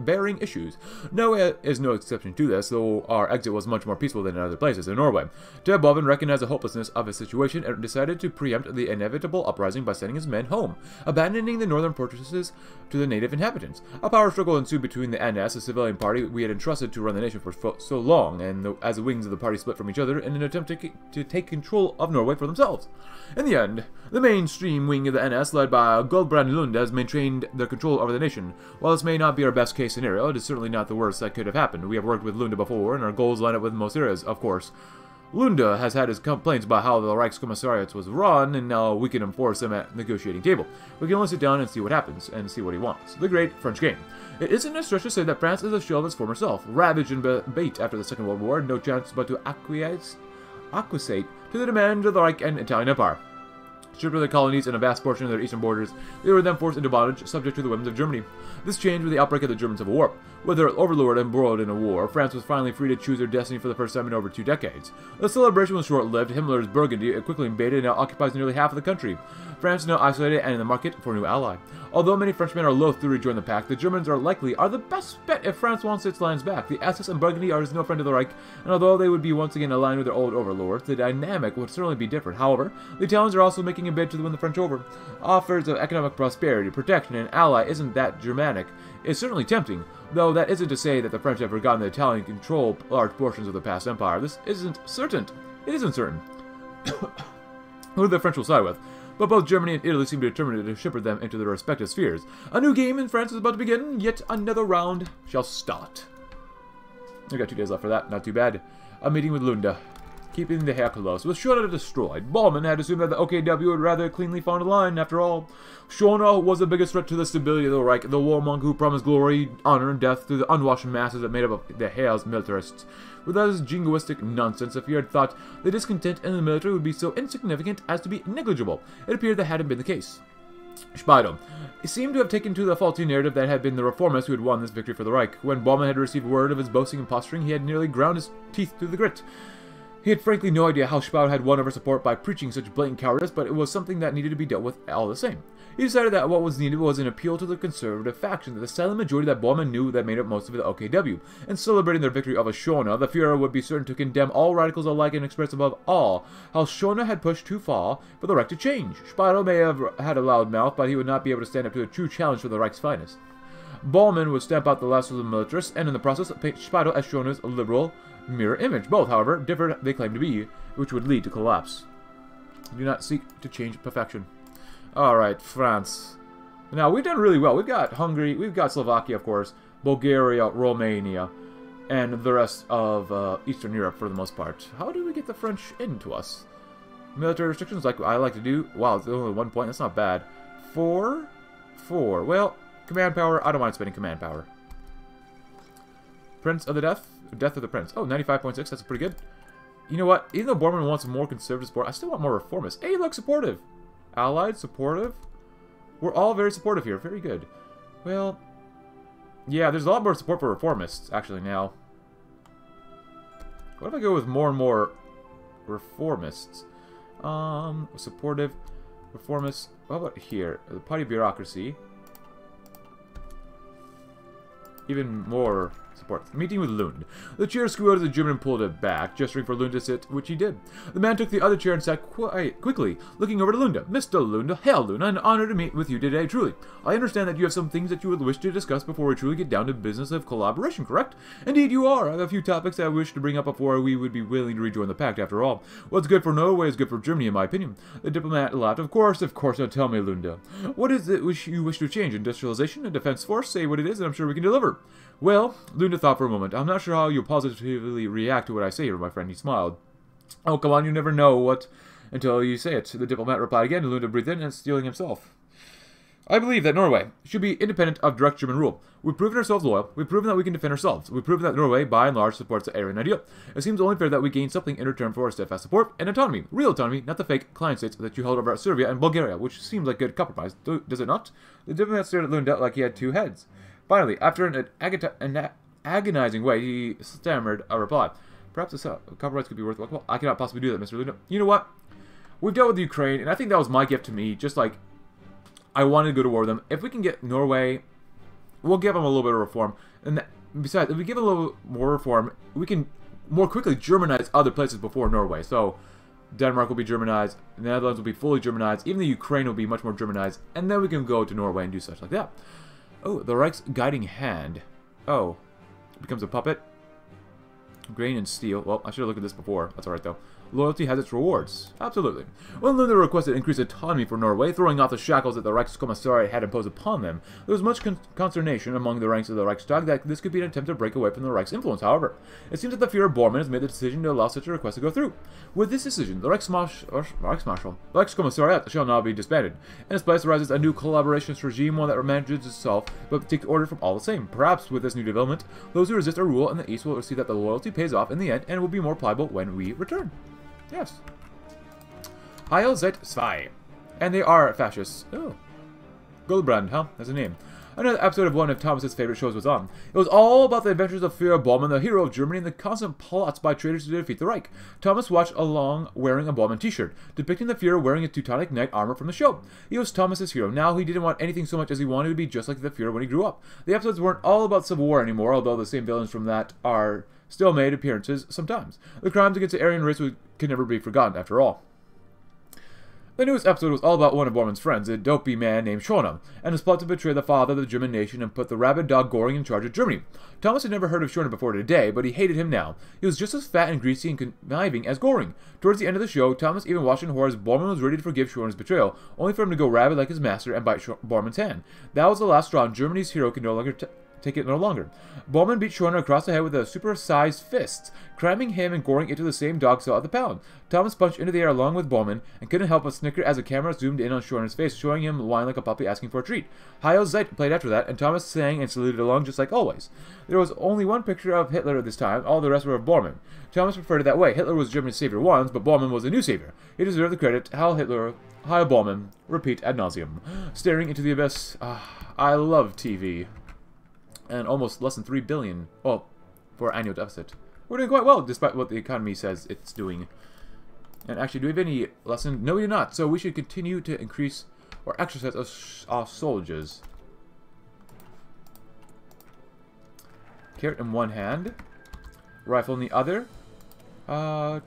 bearing issues. Norway is no exception to this, though our exit was much more peaceful than in other places in Norway. Terboven recognized the hopelessness of his situation and decided to preempt the inevitable uprising by sending his men home, abandoning the northern fortresses to the native inhabitants. A power struggle ensued between the NS, a civilian party we had entrusted to run the nation for so long, and the, as the wings of the party split from each other in an attempt to, to take control of Norway for themselves. In the end, the mainstream wing of the NS, led by Gulbrand Lunde, has maintained their control over the nation. While this may not be our best case scenario, it is certainly not the worst that could have happened. We have worked with Lunde before, and our goals line up with most areas, of course. Lunde has had his complaints about how the Reichskommissariat was run, and now we can enforce them at the negotiating table. We can only sit down and see what happens, and see what he wants. The great French game. It isn't a stretch to say that France is a shell of its former self, ravaged and bait after the Second World War, no chance but to acquiesce, acquiesce to the demands of the Reich and Italian Empire. Stripped of their colonies and a vast portion of their eastern borders, they were then forced into bondage, subject to the whims of Germany. This changed with the outbreak of the German Civil War. With their overlord embroiled in a war, France was finally free to choose their destiny for the first time in over two decades. The celebration was short-lived. Himmler's Burgundy quickly invaded and now occupies nearly half of the country. France is now isolated and in the market for a new ally. Although many Frenchmen are loath to rejoin the pact, the Germans are likely are the best bet if France wants its lands back. The Alsace and Burgundy are no friend of the Reich, and although they would be once again aligned with their old overlords, the dynamic would certainly be different. However, the Italians are also making a bid to win the French over. Offers of economic prosperity, protection, and ally isn't that Germanic. It's certainly tempting, though that isn't to say that the French have forgotten the Italian control large portions of the past empire. This isn't certain. It isn't certain. Who the French will side with but both Germany and Italy seem determined to shepherd them into their respective spheres. A new game in France is about to begin, yet another round shall start. We got two days left for that, not too bad. A meeting with Lunde. Keeping the Heer close. With Schorner destroyed, Bormann had assumed that the OKW would rather cleanly found a line, after all. Schorner was the biggest threat to the stability of the Reich, the warmonger who promised glory, honor, and death to the unwashed masses that made up the Heer's militarists. Without his jingoistic nonsense, if he had thought the discontent in the military would be so insignificant as to be negligible, it appeared that hadn't been the case. He seemed to have taken to the faulty narrative that had been the reformists who had won this victory for the Reich. When Bormann had received word of his boasting and posturing, he had nearly ground his teeth through the grit. He had frankly no idea how Speidel had won over support by preaching such blatant cowardice, but it was something that needed to be dealt with all the same. He decided that what was needed was an appeal to the conservative faction, the silent majority that Bormann knew that made up most of the OKW. In celebrating their victory over Schorner, the Fuhrer would be certain to condemn all radicals alike and express above all how Schorner had pushed too far for the Reich to change. Speidel may have had a loud mouth, but he would not be able to stand up to a true challenge for the Reich's finest. Bormann would stamp out the last of the militarists, and in the process paint Speidel as Schorner's liberal mirror image. Both, however, differed they claim to be, which would lead to collapse. Do not seek to change perfection. Alright, France. Now, we've done really well. We've got Hungary, we've got Slovakia, of course, Bulgaria, Romania, and the rest of uh, Eastern Europe for the most part. How do we get the French into us? Military restrictions, like I like to do. Wow, it's only one point. That's not bad. Four? Four. Well, command power. I don't mind spending command power. Prince of the Death? Death of the Prince. Oh, 95.6. That's pretty good. You know what? Even though Bormann wants more conservative support, I still want more reformists. Hey, look, supportive. Allied, supportive. We're all very supportive here. Very good. Well, yeah, there's a lot more support for reformists, actually, now. What if I go with more and more reformists? Um, supportive, reformists. How about here? The party bureaucracy. Even more support. Meeting with Lunde. The chair screwed out of the German and pulled it back, gesturing for Lunde to sit, which he did. The man took the other chair and sat quiet, quickly, looking over to Lunde. Mr. Lunde, hail Lunde, an honor to meet with you today, truly. I understand that you have some things that you would wish to discuss before we truly get down to business of collaboration, correct? Indeed you are. I have a few topics I wish to bring up before we would be willing to rejoin the pact, after all. What's good for Norway is good for Germany, in my opinion. The diplomat laughed. Of course, of course, now tell me, Lunde. What is it which you wish to change? Industrialization? A defense force? Say what it is, and I'm sure we can deliver. Well, Lunde thought for a moment. I'm not sure how you'll positively react to what I say here, my friend. He smiled. Oh, come on, you never know what until you say it. The diplomat replied again, and Lunde breathed in and stealing himself. I believe that Norway should be independent of direct German rule. We've proven ourselves loyal. We've proven that we can defend ourselves. We've proven that Norway, by and large, supports the Aryan ideal. It seems only fair that we gain something in return for our steadfast support and autonomy. Real autonomy, not the fake client states that you held over Serbia and Bulgaria, which seems like a good compromise, does it not? The diplomat stared at Lunde like he had two heads. Finally, after an, an agonizing way, he stammered a reply. Perhaps a uh, compromise could be worthwhile. Well, I cannot possibly do that, Mr. Lunde. You know what? we've dealt with Ukraine, and I think that was my gift to me. Just like I wanted to go to war with them. If we can get Norway, we'll give them a little bit of reform. And besides, if we give a little more reform, we can more quickly Germanize other places before Norway. So Denmark will be Germanized, the Netherlands will be fully Germanized, even the Ukraine will be much more Germanized, and then we can go to Norway and do such like that. Oh, the Reich's guiding hand. Oh, becomes a puppet. Grain and steel. Well, I should have looked at this before. That's alright, though. Loyalty has its rewards. Absolutely. When Luther requested increased autonomy for Norway, throwing off the shackles that the Reichskommissariat had imposed upon them, there was much con consternation among the ranks of the Reichstag that this could be an attempt to break away from the Reich's influence, however. It seems that the Führer Bormann has made the decision to allow such a request to go through. With this decision, the Reichsmarschall, the Reichskommissariat shall now be disbanded. In its place arises a new collaborationist regime, one that manages itself, but takes order from all the same. Perhaps with this new development, those who resist our rule in the East will see that the loyalty pays off in the end and will be more pliable when we return. Yes. Heil seit zwei. And they are fascists. Oh. Goldbrand, huh? That's a name. Another episode of one of Thomas's favorite shows was on. It was all about the adventures of Führer Bormann, the hero of Germany, and the constant plots by traitors to defeat the Reich. Thomas watched along wearing a Bormann t-shirt, depicting the Führer wearing a Teutonic knight armor from the show. He was Thomas's hero. Now he didn't want anything so much as he wanted to be just like the Führer when he grew up. The episodes weren't all about civil war anymore, although the same villains from that are still made appearances sometimes. The crimes against the Aryan race can never be forgotten, after all. The newest episode was all about one of Bormann's friends, a dopey man named Schorner, and his plot to betray the father of the German nation and put the rabid dog Goring in charge of Germany. Thomas had never heard of Schorner before today, but he hated him now. He was just as fat and greasy and conniving as Goring. Towards the end of the show, Thomas even watched in horror as Bormann was ready to forgive Schorner's betrayal, only for him to go rabid like his master and bite Bormann's hand. That was the last straw, and Germany's hero could no longer take it no longer. Bormann beat Schorner across the head with a super-sized fist, cramming him and Goring into the same dog cell at the pound. Thomas punched into the air along with Bormann and couldn't help but snicker as the camera zoomed in on Schorner's face, showing him lying like a puppy asking for a treat. Heil Zeit played after that, and Thomas sang and saluted along just like always. There was only one picture of Hitler at this time, all the rest were of Bormann. Thomas preferred it that way. Hitler was Germany's savior once, but Bormann was a new savior. He deserved the credit. Heil Hitler, Heil Bormann, repeat ad nauseum. Staring into the abyss. Ah, I love TV and almost less than 3 billion, well, for annual deficit. We're doing quite well, despite what the economy says it's doing. And actually, do we have any lesson? No, we do not. So we should continue to increase or exercise our, soldiers. Carrot in one hand. Rifle in the other. Uh,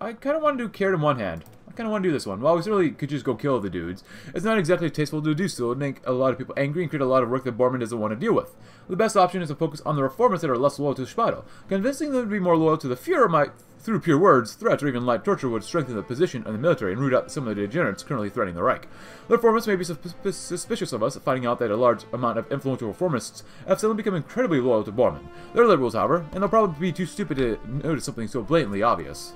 I kind of want to do carrot in one hand. I kind of want to do this one. Well, we certainly could just go kill the dudes. It's not exactly tasteful to do so. It would make a lot of people angry and create a lot of work that Bormann doesn't want to deal with. The best option is to focus on the reformers that are less loyal to Speidel. Convincing them to be more loyal to the Fuhrer might, through pure words, threats, or even light torture would strengthen the position of the military and root out some of the degenerates currently threatening the Reich. The reformists may be suspicious of us, finding out that a large amount of influential reformists have suddenly become incredibly loyal to Bormann. They're liberals, however, and they'll probably be too stupid to notice something so blatantly obvious.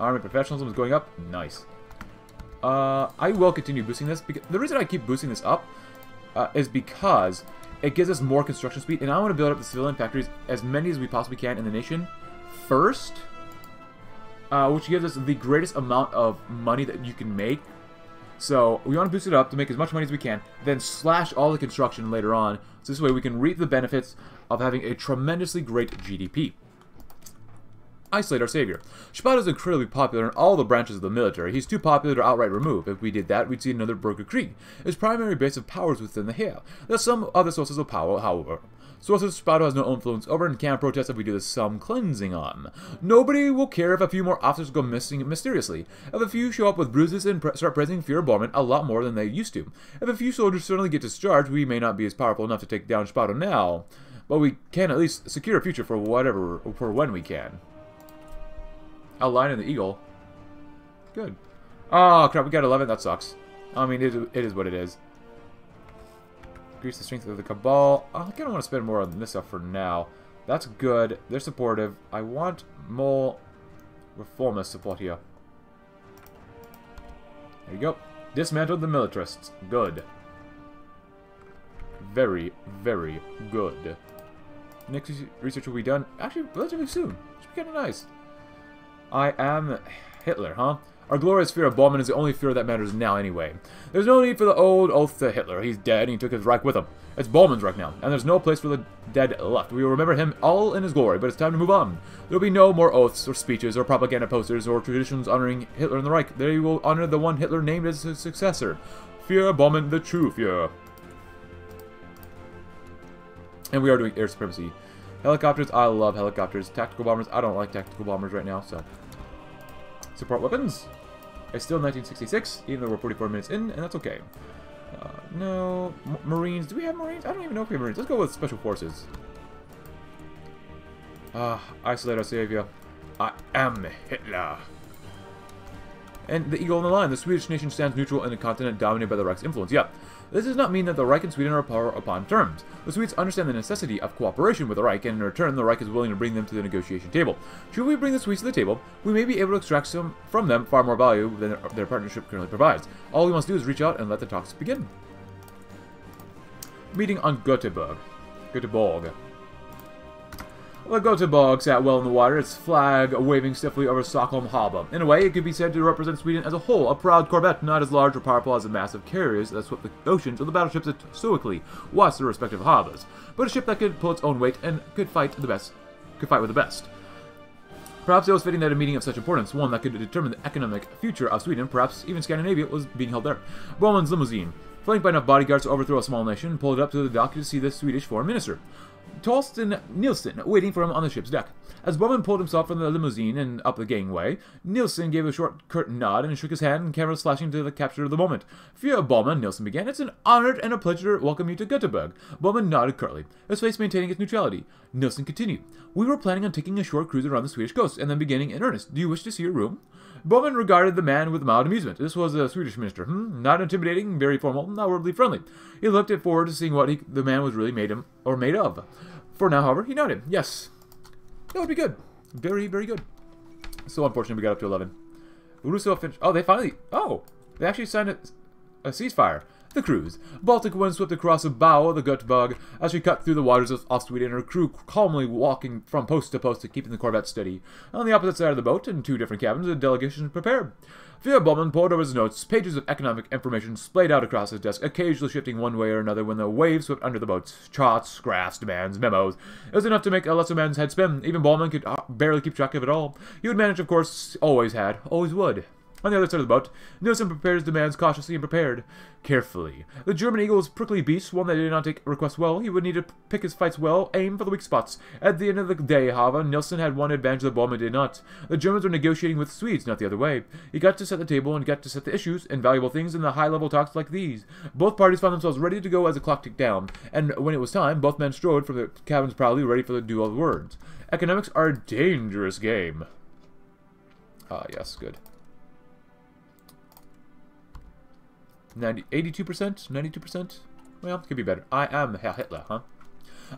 Army professionalism is going up. Nice. Uh, I will continue boosting this. because The reason I keep boosting this up uh, is because it gives us more construction speed, and I want to build up the civilian factories as many as we possibly can in the nation first, uh, which gives us the greatest amount of money that you can make. So we want to boost it up to make as much money as we can, then slash all the construction later on, so this way we can reap the benefits of having a tremendously great GDP isolate our savior. Speidel is incredibly popular in all the branches of the military. He's too popular to outright remove. If we did that, we'd see another Bürgerkrieg. His primary base of power is within the Heer. There are some other sources of power, however. Sources Speidel has no influence over and can't protest if we do the some cleansing on. Nobody will care if a few more officers go missing mysteriously. If a few show up with bruises and pre start praising Führer Bormann a lot more than they used to. If a few soldiers suddenly get discharged, we may not be as powerful enough to take down Speidel now. But we can at least secure a future for whatever, for when we can. Outline and the Eagle. Good. Oh, crap, we got 11. That sucks. I mean, it, it is what it is. Increase the strength of the Cabal. I kind of want to spend more on this stuff for now. That's good. They're supportive. I want more reformist support here. There you go. Dismantled the militarists. Good. Very, very good. Next research will be done, actually, relatively soon. Should be kind of nice. I am Hitler, huh? Our glorious Führer of Bormann is the only Führer that matters now anyway. There's no need for the old oath to Hitler. He's dead and he took his Reich with him. It's Bormann's Reich now, and there's no place for the dead left. We will remember him all in his glory, but it's time to move on. There will be no more oaths or speeches or propaganda posters or traditions honoring Hitler and the Reich. They will honor the one Hitler named as his successor. Führer Bormann, the true Führer. And we are doing air supremacy. Helicopters, I love helicopters. Tactical bombers, I don't like tactical bombers right now, so. Support weapons. It's still 1966, even though we're 44 minutes in, and that's okay. Uh, no. M Marines. Do we have Marines? I don't even know if we have Marines. Let's go with Special Forces. Ah, uh, isolate our savior. I am Hitler. And the eagle on the line. The Swedish nation stands neutral in a continent dominated by the Reich's influence. Yeah, this does not mean that the Reich and Sweden are power upon terms. The Swedes understand the necessity of cooperation with the Reich, and in return, the Reich is willing to bring them to the negotiation table. Should we bring the Swedes to the table, we may be able to extract some from them far more value than their partnership currently provides. All we must do is reach out and let the talks begin. Meeting on Göteborg. Göteborg. The Göteborg sat well in the water, its flag waving stiffly over Stockholm Harbour. In a way, it could be said to represent Sweden as a whole, a proud corvette, not as large or powerful as the massive carriers that swept the oceans or the battleships that stoically watched their respective harbours, but a ship that could pull its own weight and could fight the best, could fight with the best. Perhaps it was fitting that a meeting of such importance, one that could determine the economic future of Sweden, perhaps even Scandinavia, was being held there. Bormann's limousine, flanked by enough bodyguards to overthrow a small nation, pulled up to the dock to see the Swedish foreign minister. Torsten Nilsson waiting for him on the ship's deck. As Bormann pulled himself from the limousine and up the gangway, Nilsson gave a short, curt nod and shook his hand, and cameras flashing to the capture of the moment. Führer Bormann, Nilsson began. It's an honor and a pleasure to welcome you to Göteborg. Bormann nodded curtly, his face maintaining its neutrality. Nilsson continued. We were planning on taking a short cruise around the Swedish coast, and then beginning in earnest. Do you wish to see your room? Bormann regarded the man with mild amusement. This was a Swedish minister. Hmm? Not intimidating, very formal, not wordly friendly. He looked it forward to seeing what he, the man was really made him or made of. For now, however, he nodded. Yes. That would be good. Very, very good. So unfortunate we got up to 11. Russo finished. Oh, they finally... Oh! They actually signed a, a ceasefire. The cruise. Baltic wind swept across the bow of the Göteborg as she cut through the waters of Ostweden and her crew calmly walking from post to post, to keeping the corvette steady. On the opposite side of the boat, in two different cabins, a delegation prepared. Führer Bormann pored over his notes, pages of economic information splayed out across his desk, occasionally shifting one way or another when the waves swept under the boats. Charts, graphs, demands, memos. It was enough to make a lesser man's head spin. Even Bormann could uh, barely keep track of it all. He would manage, of course, always had, always would. On the other side of the boat, Nilsson prepared his demands cautiously and prepared carefully. The German eagle a prickly beast, one that did not take requests well. He would need to pick his fights well, aim for the weak spots. At the end of the day, however, Nilsson had one advantage that Bormann did not. The Germans were negotiating with Swedes, not the other way. He got to set the table and got to set the issues and valuable things in the high-level talks like these. Both parties found themselves ready to go as the clock ticked down, and when it was time, both men strode from their cabins proudly, ready for the duel of words. Economics are a dangerous game. Ah, yes, good. 90, 82%? 92%? Well, it could be better. I am Herr Hitler, huh?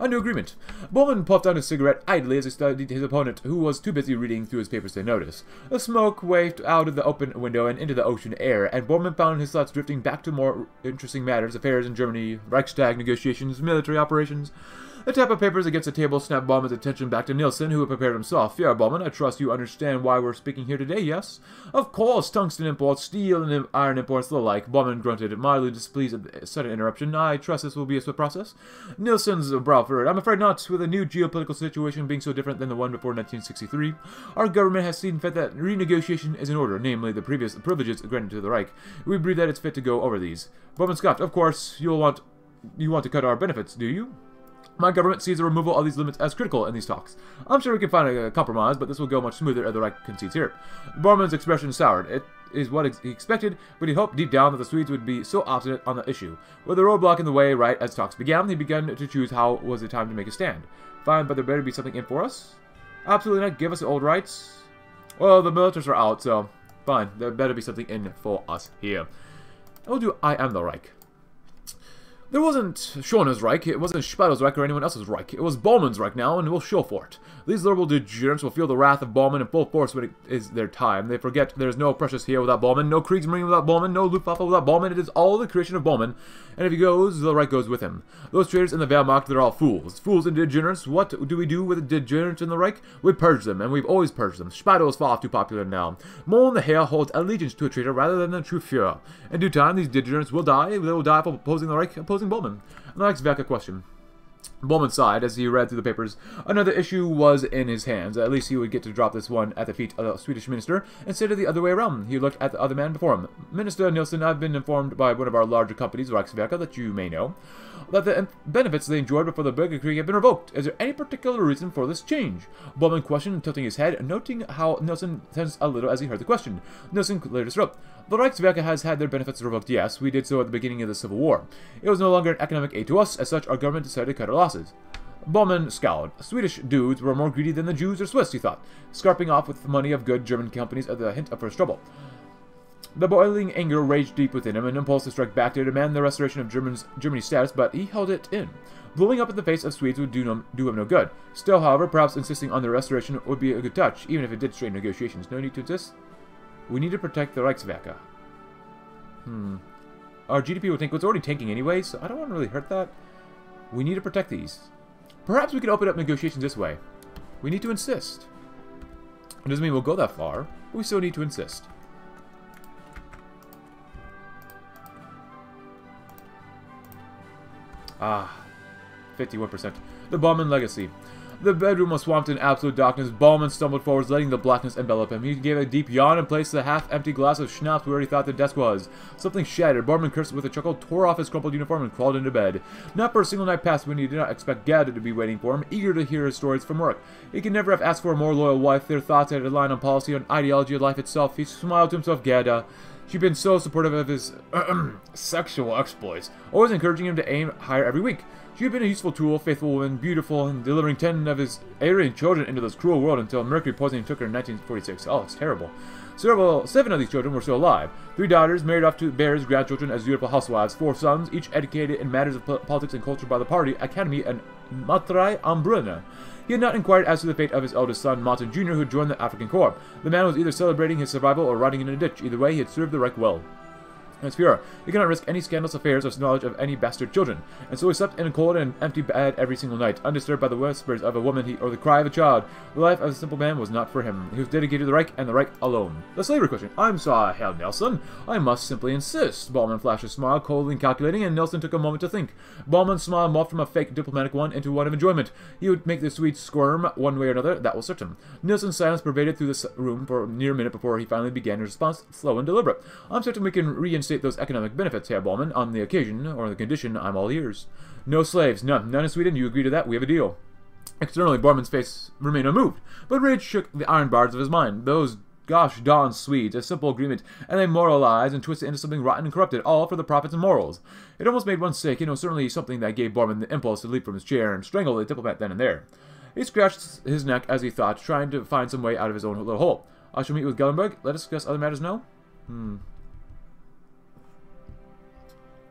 A new agreement. Bormann puffed on his cigarette idly as he studied his opponent, who was too busy reading through his papers to notice. The smoke wafted out of the open window and into the ocean air, and Bormann found his thoughts drifting back to more interesting matters, affairs in Germany, Reichstag negotiations, military operations. The tap of papers against the table snapped Bormann's attention back to Nilsson, who had prepared himself. Yeah, Bormann, I trust you understand why we're speaking here today, yes? Of course, tungsten imports, steel and iron imports, the like. Bormann grunted, mildly displeased at the sudden interruption. I trust this will be a swift process. Nilsson's brow furrowed. I'm afraid not, with a new geopolitical situation being so different than the one before 1963. Our government has seen fit that renegotiation is in order, namely the previous privileges granted to the Reich. We believe that it's fit to go over these. Bormann scoffed. Of course, you'll want you want to cut our benefits, do you? My government sees the removal of these limits as critical in these talks. I'm sure we can find a compromise, but this will go much smoother if the Reich concedes here. Bormann's expression soured. It is what he expected, but he hoped deep down that the Swedes would be so obstinate on the issue. With the roadblock in the way right as talks began, he began to choose how was the time to make a stand. Fine, but there better be something in for us? Absolutely not. Give us the old rights. Well, the militaries are out, so fine. There better be something in for us here. I will do I am the Reich. There wasn't Schorner's Reich, it wasn't Spato's Reich or anyone else's Reich. It was Bormann's Reich now, and we'll show for it. These liberal degenerates will feel the wrath of Bormann in full force when it is their time. They forget there is no precious here without Bormann, no Kriegsmarine without Bormann, no Luftwaffe without Bormann. It is all the creation of Bormann, and if he goes, the Reich goes with him. Those traitors in the Wehrmacht, they're all fools. Fools and degenerates. What do we do with the degenerates in the Reich? We purge them, and we've always purged them. Spato is far too popular now. More Moulin the Heer holds allegiance to a traitor rather than a true Fuhrer. In due time, these degenerates will die. They will die for opposing the Reich, opposing Bormann. The next question. Bormann sighed as he read through the papers. Another issue was in his hands. At least he would get to drop this one at the feet of the Swedish minister instead of the other way around. He looked at the other man before him. Minister Nilsson, I've been informed by one of our larger companies, Reichswerke, that you may know, that the benefits they enjoyed before the Bürgerkrieg have been revoked. Is there any particular reason for this change? Bormann questioned, tilting his head, noting how Nilsson tensed a little as he heard the question. Nilsson cleared his throat. The Reichswerke has had their benefits revoked, yes. We did so at the beginning of the Civil War. It was no longer an economic aid to us. As such, our government decided to cut our losses. Bormann scowled. Swedish dudes were more greedy than the Jews or Swiss, he thought, scarping off with the money of good German companies at the hint of first trouble. The boiling anger raged deep within him, an impulse to strike back to demand the restoration of German's, Germany's status, but he held it in. Blowing up in the face of Swedes would do, no, do him no good. Still, however, perhaps insisting on the restoration would be a good touch, even if it did strain negotiations. No need to insist. We need to protect the Reichswerke. Hmm. Our GDP would think it's already tanking anyway, so I don't want to really hurt that. We need to protect these. Perhaps we could open up negotiations this way. We need to insist. It doesn't mean we'll go that far, but we still need to insist. Ah, 51%. The Bormann Legacy. The bedroom was swamped in absolute darkness. Bormann stumbled forwards, letting the blackness envelop him. He gave a deep yawn and placed the half-empty glass of schnapps where he thought the desk was. Something shattered. Bormann cursed with a chuckle, tore off his crumpled uniform, and crawled into bed. Not for a single night passed when he did not expect Gerda to be waiting for him, eager to hear his stories from work. He could never have asked for a more loyal wife. Their thoughts had aligned on policy, on ideology of life itself. He smiled to himself, Gerda. Uh, She'd been so supportive of his sexual exploits, always encouraging him to aim higher every week. She had been a useful tool, faithful and beautiful, and delivering ten of his Aryan children into this cruel world until mercury poisoning took her in 1946. Oh, it's terrible. Several, seven of these children were still alive. Three daughters married off to bear his grandchildren as beautiful housewives. Four sons, each educated in matters of politics and culture by the party, academy, and Matre Ambruna. He had not inquired as to the fate of his eldest son, Martin Jr., who joined the African Corps. The man was either celebrating his survival or rotting in a ditch. Either way, he had served the Reich well. As Fuhrer, he cannot risk any scandalous affairs or knowledge of any bastard children, and so he slept in a cold and empty bed every single night, undisturbed by the whispers of a woman he, or the cry of a child. The life of a simple man was not for him. He was dedicated to the Reich and the Reich alone. The slavery question. I'm sorry, Herr Nilsson. I must simply insist. Bormann flashed a smile, coldly and calculating, and Nilsson took a moment to think. Bormann's smile morphed from a fake diplomatic one into one of enjoyment. He would make the Swedes squirm one way or another, that was certain. Nilsson's silence pervaded through the room for near a minute before he finally began his response, slow and deliberate. I'm certain we can reinstate those economic benefits Herr Bormann, on the occasion, or the condition, I'm all ears. No slaves, none. None in Sweden, you agree to that, we have a deal. Externally, Bormann's face remained unmoved, but rage shook the iron bars of his mind. Those gosh darn Swedes, a simple agreement, and they moralized and twisted into something rotten and corrupted, all for the profits and morals. It almost made one sick, it was certainly something that gave Bormann the impulse to leap from his chair and strangle the diplomat then and there. He scratched his neck as he thought, trying to find some way out of his own little hole. I shall meet with Geilenberg. Let us discuss other matters now. Hmm.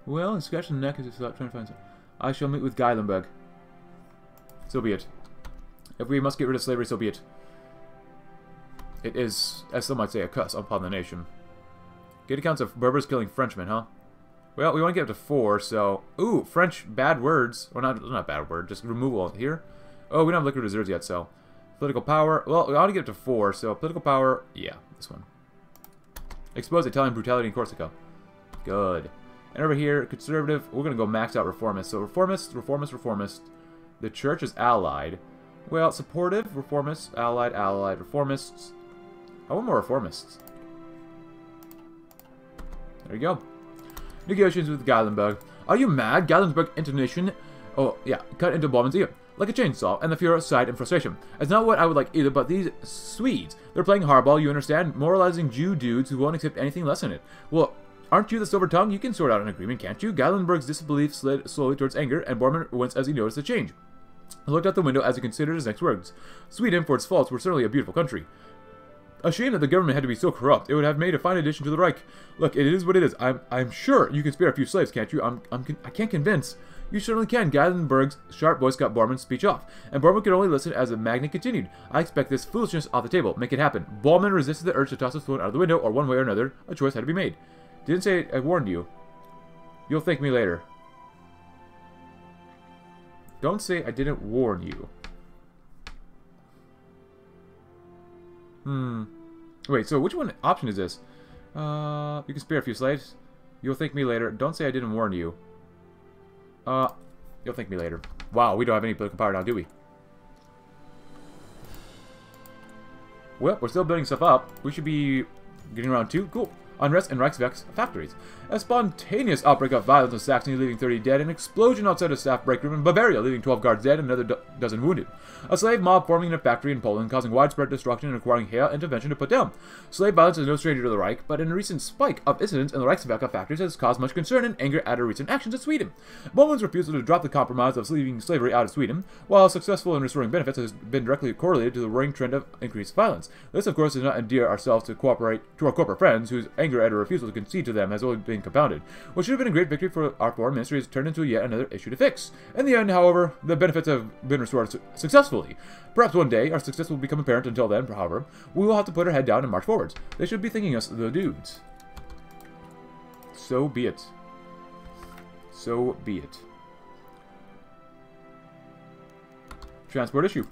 Well, and scratch the neck as if trying to find some. I shall meet with Geilenberg. So be it. If we must get rid of slavery, so be it. It is, as some might say, a curse upon the nation. Get accounts of Berbers killing Frenchmen, huh? Well, we want to get up to four, so... Ooh, French bad words. Well, not, not bad word, just removal here. Oh, we don't have liquid reserves yet, so... Political power. Well, we ought to get up to four, so political power... Yeah, this one. Expose Italian brutality in Corsica. Good. And over here, conservative, we're going to go max out reformist. So reformist, reformist, reformist. The church is allied. Well, supportive, reformist, allied, allied, reformists. I want more reformists. There you go. Negotiations with Geilenberg. Are you mad? Geilenberg intonation. Oh, yeah, cut into Bormann's ear. Like a chainsaw, and the Fuhrer sighed in frustration. It's not what I would like either, but these Swedes, they're playing hardball, you understand? Moralizing Jew dudes who won't accept anything less than it. Well, Aren't you the silver tongue? You can sort out an agreement, can't you? Geilenberg's disbelief slid slowly towards anger, and Bormann winced as he noticed the change. He looked out the window as he considered his next words. Sweden, for its faults, were certainly a beautiful country. A shame that the government had to be so corrupt. It would have made a fine addition to the Reich. Look, it is what it is. I'm, I'm sure you can spare a few slaves, can't you? I'm, I'm, I can't convince. You certainly can. Geilenberg's sharp voice got Bormann's speech off, and Bormann could only listen as the magnet continued. I expect this foolishness off the table. Make it happen. Bormann resisted the urge to toss his phone out of the window, or one way or another, a choice had to be made. Didn't say I warned you. You'll thank me later. Don't say I didn't warn you. Hmm. Wait, so which one option is this? Uh, you can spare a few slaves. You'll thank me later. Don't say I didn't warn you. Uh, you'll thank me later. Wow, we don't have any political power now, do we? Well, we're still building stuff up. We should be getting around two. Cool. Unrest in Reichswerk's factories. A spontaneous outbreak of violence in Saxony, leaving 30 dead. An explosion outside a staff break room in Bavaria, leaving 12 guards dead and another do dozen wounded. A slave mob forming in a factory in Poland, causing widespread destruction and requiring Heer intervention to put down. Slave violence is no stranger to the Reich, but a recent spike of incidents in the Reichswerk factories has caused much concern and anger at our recent actions in Sweden. Bormann's refusal to drop the compromise of leaving slavery out of Sweden, while successful in restoring benefits, has been directly correlated to the worrying trend of increased violence. This, of course, does not endear ourselves to cooperate to our corporate friends, whose anger at our refusal to concede to them has only been compounded. What should have been a great victory for our foreign ministry has turned into yet another issue to fix. In the end, however, the benefits have been restored su successfully. Perhaps one day our success will become apparent. Until then, however, we will have to put our head down and march forwards. They should be thinking us the dudes. So be it. So be it. Transport issue.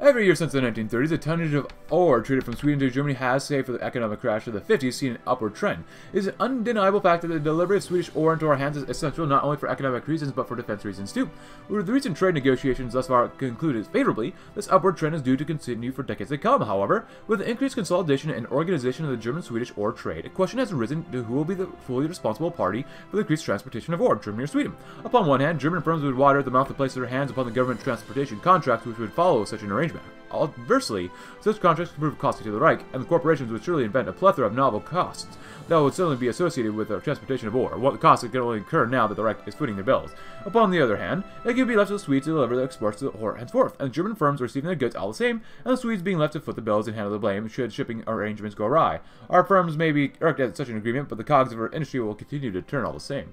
Every year since the 1930s, the tonnage of ore traded from Sweden to Germany has, save for the economic crash of the 50s, seen an upward trend. It is an undeniable fact that the delivery of Swedish ore into our hands is essential not only for economic reasons but for defense reasons too. With the recent trade negotiations thus far concluded favorably, this upward trend is due to continue for decades to come. However, with the increased consolidation and organization of the German-Swedish ore trade, a question has arisen to who will be the fully responsible party for the increased transportation of ore, Germany or Sweden. Upon one hand, German firms would water the mouth to place their hands upon the government transportation contracts which would follow such an arrangement. Conversely, such contracts could prove costly to the Reich, and the corporations would surely invent a plethora of novel costs that would certainly be associated with the transportation of ore, what costs it can only incur now that the Reich is footing their bills. Upon the other hand, it could be left to the Swedes to deliver the exports to the ore henceforth, and the German firms receiving their goods all the same, and the Swedes being left to foot the bills and handle the blame should shipping arrangements go awry. Our firms may be irked at such an agreement, but the cogs of our industry will continue to turn all the same.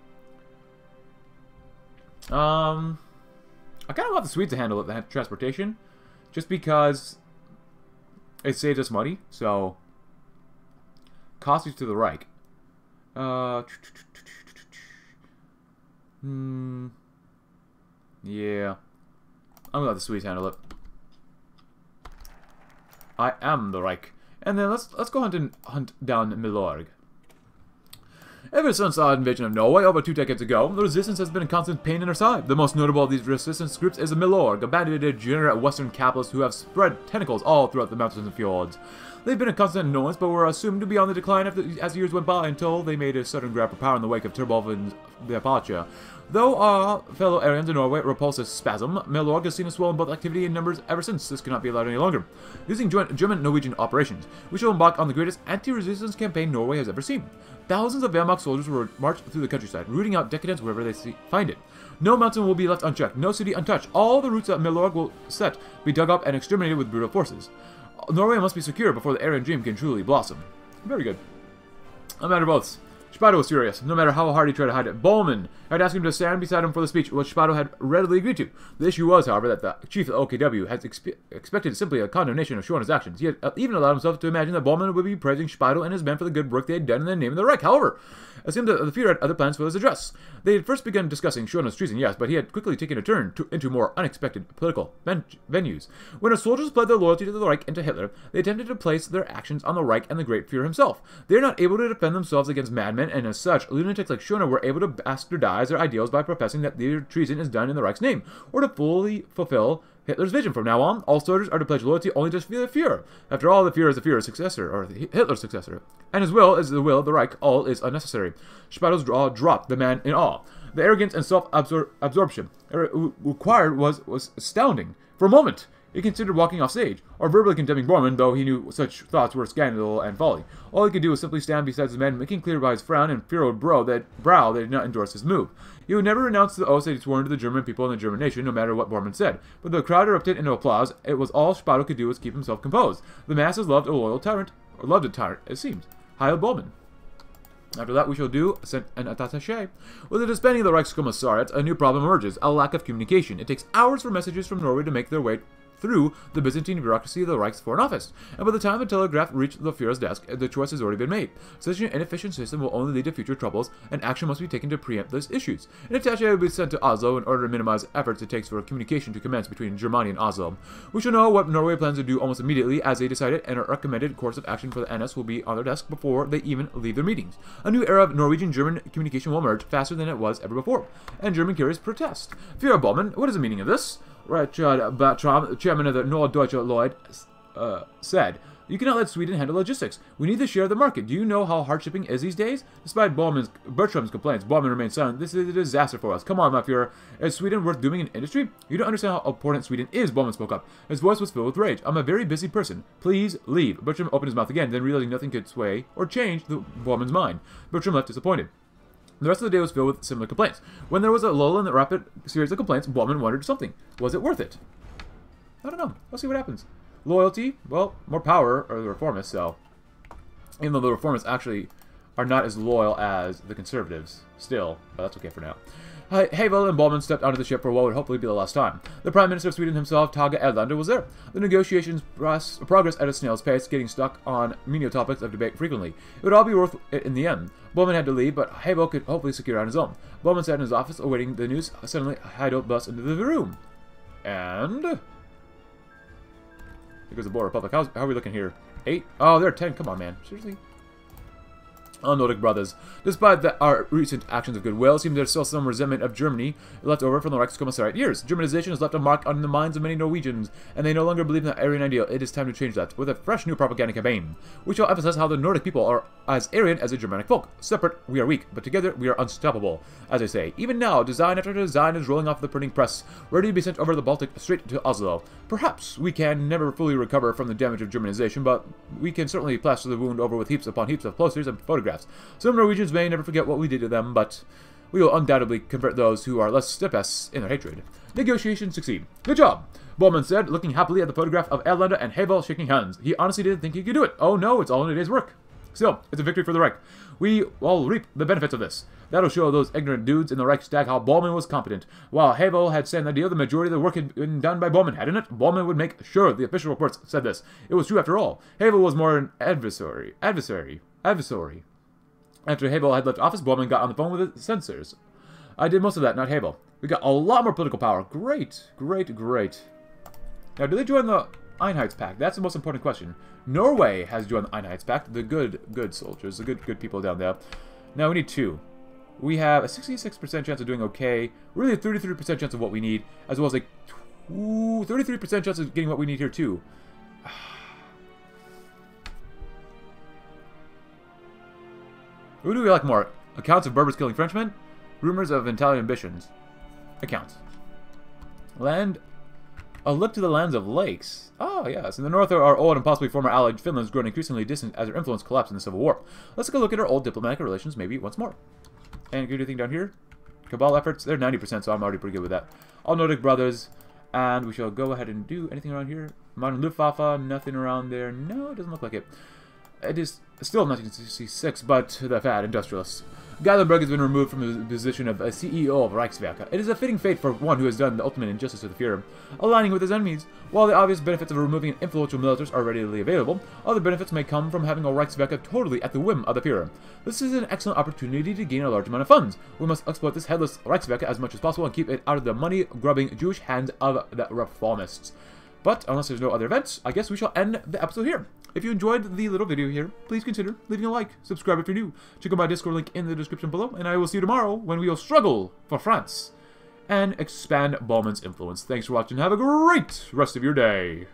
Um, I kind of want the Swedes to handle it, the transportation just because it saves us money. So, costly to the Reich. Uh, hmm. Yeah. I'm gonna let the Swedes handle it. I am the Reich. And then let's let's go hunt and hunt down Milorg. Ever since our invasion of Norway over two decades ago, the resistance has been a constant pain in our side. The most notable of these resistance groups is the Milorg, a banded degenerate western capitalists who have spread tentacles all throughout the mountains and fjords. They've been a constant annoyance, but were assumed to be on the decline after, as years went by until they made a sudden grab for power in the wake of Terboven's departure. Though our fellow Aryans in Norway repulsed a spasm, Milorg has seen a swell in both activity and numbers ever since. This cannot be allowed any longer. Using joint German-Norwegian operations, we shall embark on the greatest anti-resistance campaign Norway has ever seen. Thousands of Wehrmacht soldiers will march through the countryside, rooting out decadence wherever they see, find it. No mountain will be left unchecked, no city untouched. All the routes that Milorg will set be dug up and exterminated with brutal forces. Norway must be secure before the Aryan dream can truly blossom. Very good. No matter both. Spado was furious, no matter how hard he tried to hide it. Bormann had asked him to stand beside him for the speech, which Spado had readily agreed to. The issue was, however, that the chief of OKW had expe expected simply a condemnation of Schwerner's actions. He had uh, even allowed himself to imagine that Bormann would be praising Spado and his men for the good work they had done in the name of the Reich. However, it seemed that the Führer had other plans for his address. They had first begun discussing Schwerner's treason, yes, but he had quickly taken a turn to, into more unexpected political ven venues. When the soldiers pled their loyalty to the Reich and to Hitler, they attempted to place their actions on the Reich and the Great Führer himself. They are not able to defend themselves against madmen, and as such, lunatics like Schwerner were able to bastardize their ideals by professing that their treason is done in the Reich's name, or to fully fulfill Hitler's vision. From now on, all soldiers are to pledge loyalty only to the Führer. After all, the Führer is the Führer's successor, or Hitler's successor. And his will is the will of the Reich. All is unnecessary. Spado's draw dropped the man in awe. The arrogance and self-absorption er, required was, was astounding. For a moment, He considered walking off stage, or verbally condemning Bormann, though he knew such thoughts were scandal and folly. All he could do was simply stand beside his men, making clear by his frown and furrowed brow that, brow that he did not endorse his move. He would never renounce the oath that he swore to the German people and the German nation, no matter what Bormann said. But the crowd erupted into applause. It was all Speidel could do was keep himself composed. The masses loved a loyal tyrant, or loved a tyrant, it seemed. Heil Bormann. After that, we shall do sent an attaché. With the disbanding of the Reichskommissariat, a new problem emerges, a lack of communication. It takes hours for messages from Norway to make their way through the Byzantine bureaucracy of the Reich's Foreign Office. And by the time the telegraph reached the Führer's desk, the choice has already been made. Such an inefficient system will only lead to future troubles, and action must be taken to preempt those issues. An attaché will be sent to Oslo in order to minimize efforts it takes for communication to commence between Germany and Oslo. We shall know what Norway plans to do almost immediately, as they decided, and a recommended course of action for the NS will be on their desk before they even leave their meetings. A new era of Norwegian-German communication will emerge faster than it was ever before, and German carriers protest. Führer Bormann, what is the meaning of this? Richard Bertram, chairman of the Norddeutsche Lloyd, uh, said, You cannot let Sweden handle logistics. We need the share of the market. Do you know how hard shipping is these days? Despite Bertram's complaints, Bormann remained silent. This is a disaster for us. Come on, my Führer. Is Sweden worth doing an industry? You don't understand how important Sweden is, Bormann spoke up. His voice was filled with rage. I'm a very busy person. Please leave. Bertram opened his mouth again, then realizing nothing could sway or change the Bormann's mind. Bertram left disappointed. The rest of the day was filled with similar complaints. When there was a lull in the rapid series of complaints, Bormann wondered something. Was it worth it? I don't know. Let's see what happens. Loyalty? Well, more power are the reformists, so... Even though the reformists actually are not as loyal as the conservatives. Still, but that's okay for now. Havel and Bormann stepped onto the ship for what would hopefully be the last time. The Prime Minister of Sweden himself, Tage Erlander, was there. The negotiations progressed at a snail's pace, getting stuck on menial topics of debate frequently. It would all be worth it in the end. Bormann had to leave, but Havel could hopefully secure on his own. Bormann sat in his office awaiting the news. Suddenly, Heidel burst into the room. And... Goes the Boer Republic. How's, how are we looking here? Eight? Oh, they're ten. Come on, man. Seriously? On Nordic brothers. Despite the, our recent actions of goodwill, it seems there's still some resentment of Germany left over from the Reichskommissariat years. Germanization has left a mark on the minds of many Norwegians, and they no longer believe in the Aryan ideal. It is time to change that with a fresh new propaganda campaign. We shall emphasize how the Nordic people are as Aryan as the Germanic folk. Separate, we are weak, but together we are unstoppable. As I say, even now, design after design is rolling off the printing press, ready to be sent over the Baltic straight to Oslo. Perhaps we can never fully recover from the damage of Germanization, but we can certainly plaster the wound over with heaps upon heaps of posters and photographs. Some Norwegians may never forget what we did to them, but we will undoubtedly convert those who are less steadfast in their hatred. Negotiations succeed. Good job! Bormann said, looking happily at the photograph of Erlander and Havel shaking hands. He honestly didn't think he could do it. Oh no, it's all in a day's work. Still, it's a victory for the Reich. We all reap the benefits of this. That'll show those ignorant dudes in the Reichstag how Bormann was competent. While Havel had said the deal, the majority of the work had been done by Bormann, hadn't it? Bormann would make sure the official reports said this. It was true after all. Havel was more an adversary. Adversary. Adversary. After Havel had left office, Bormann got on the phone with the censors. I did most of that, not Havel. We got a lot more political power. Great, great, great. Now, do they join the Einheitspact? That's the most important question. Norway has joined the Einheitspact. The good, good soldiers, the good, good people down there. Now, we need two. We have a 66% chance of doing okay. Really a 33% chance of what we need, as well as a 33% chance of getting what we need here, too. Who do we like more? Accounts of Berbers killing Frenchmen? Rumors of Italian ambitions. Accounts. Land. A look to the lands of lakes. Oh, yes. In the north, are our old and possibly former ally Finland has grown increasingly distant as her influence collapsed in the Civil War. Let's take a look at our old diplomatic relations maybe once more. And good anything down here? Cabal efforts, they're 90%, so I'm already pretty good with that. All Nordic brothers. And we shall go ahead and do anything around here. Modern Luftwaffe, nothing around there. No, it doesn't look like it. It is still 1966, but the fat industrialists. Geilenberg has been removed from the position of CEO of Reichswerke. It is a fitting fate for one who has done the ultimate injustice to the Führer, aligning with his enemies. While the obvious benefits of removing an influential military are readily available, other benefits may come from having a Reichswerke totally at the whim of the Führer. This is an excellent opportunity to gain a large amount of funds. We must exploit this headless Reichswerke as much as possible and keep it out of the money-grubbing Jewish hands of the reformists. But, unless there's no other events, I guess we shall end the episode here. If you enjoyed the little video here, please consider leaving a like, subscribe if you're new, check out my Discord link in the description below, and I will see you tomorrow when we will struggle for France and expand Bormann's influence. Thanks for watching. Have a great rest of your day.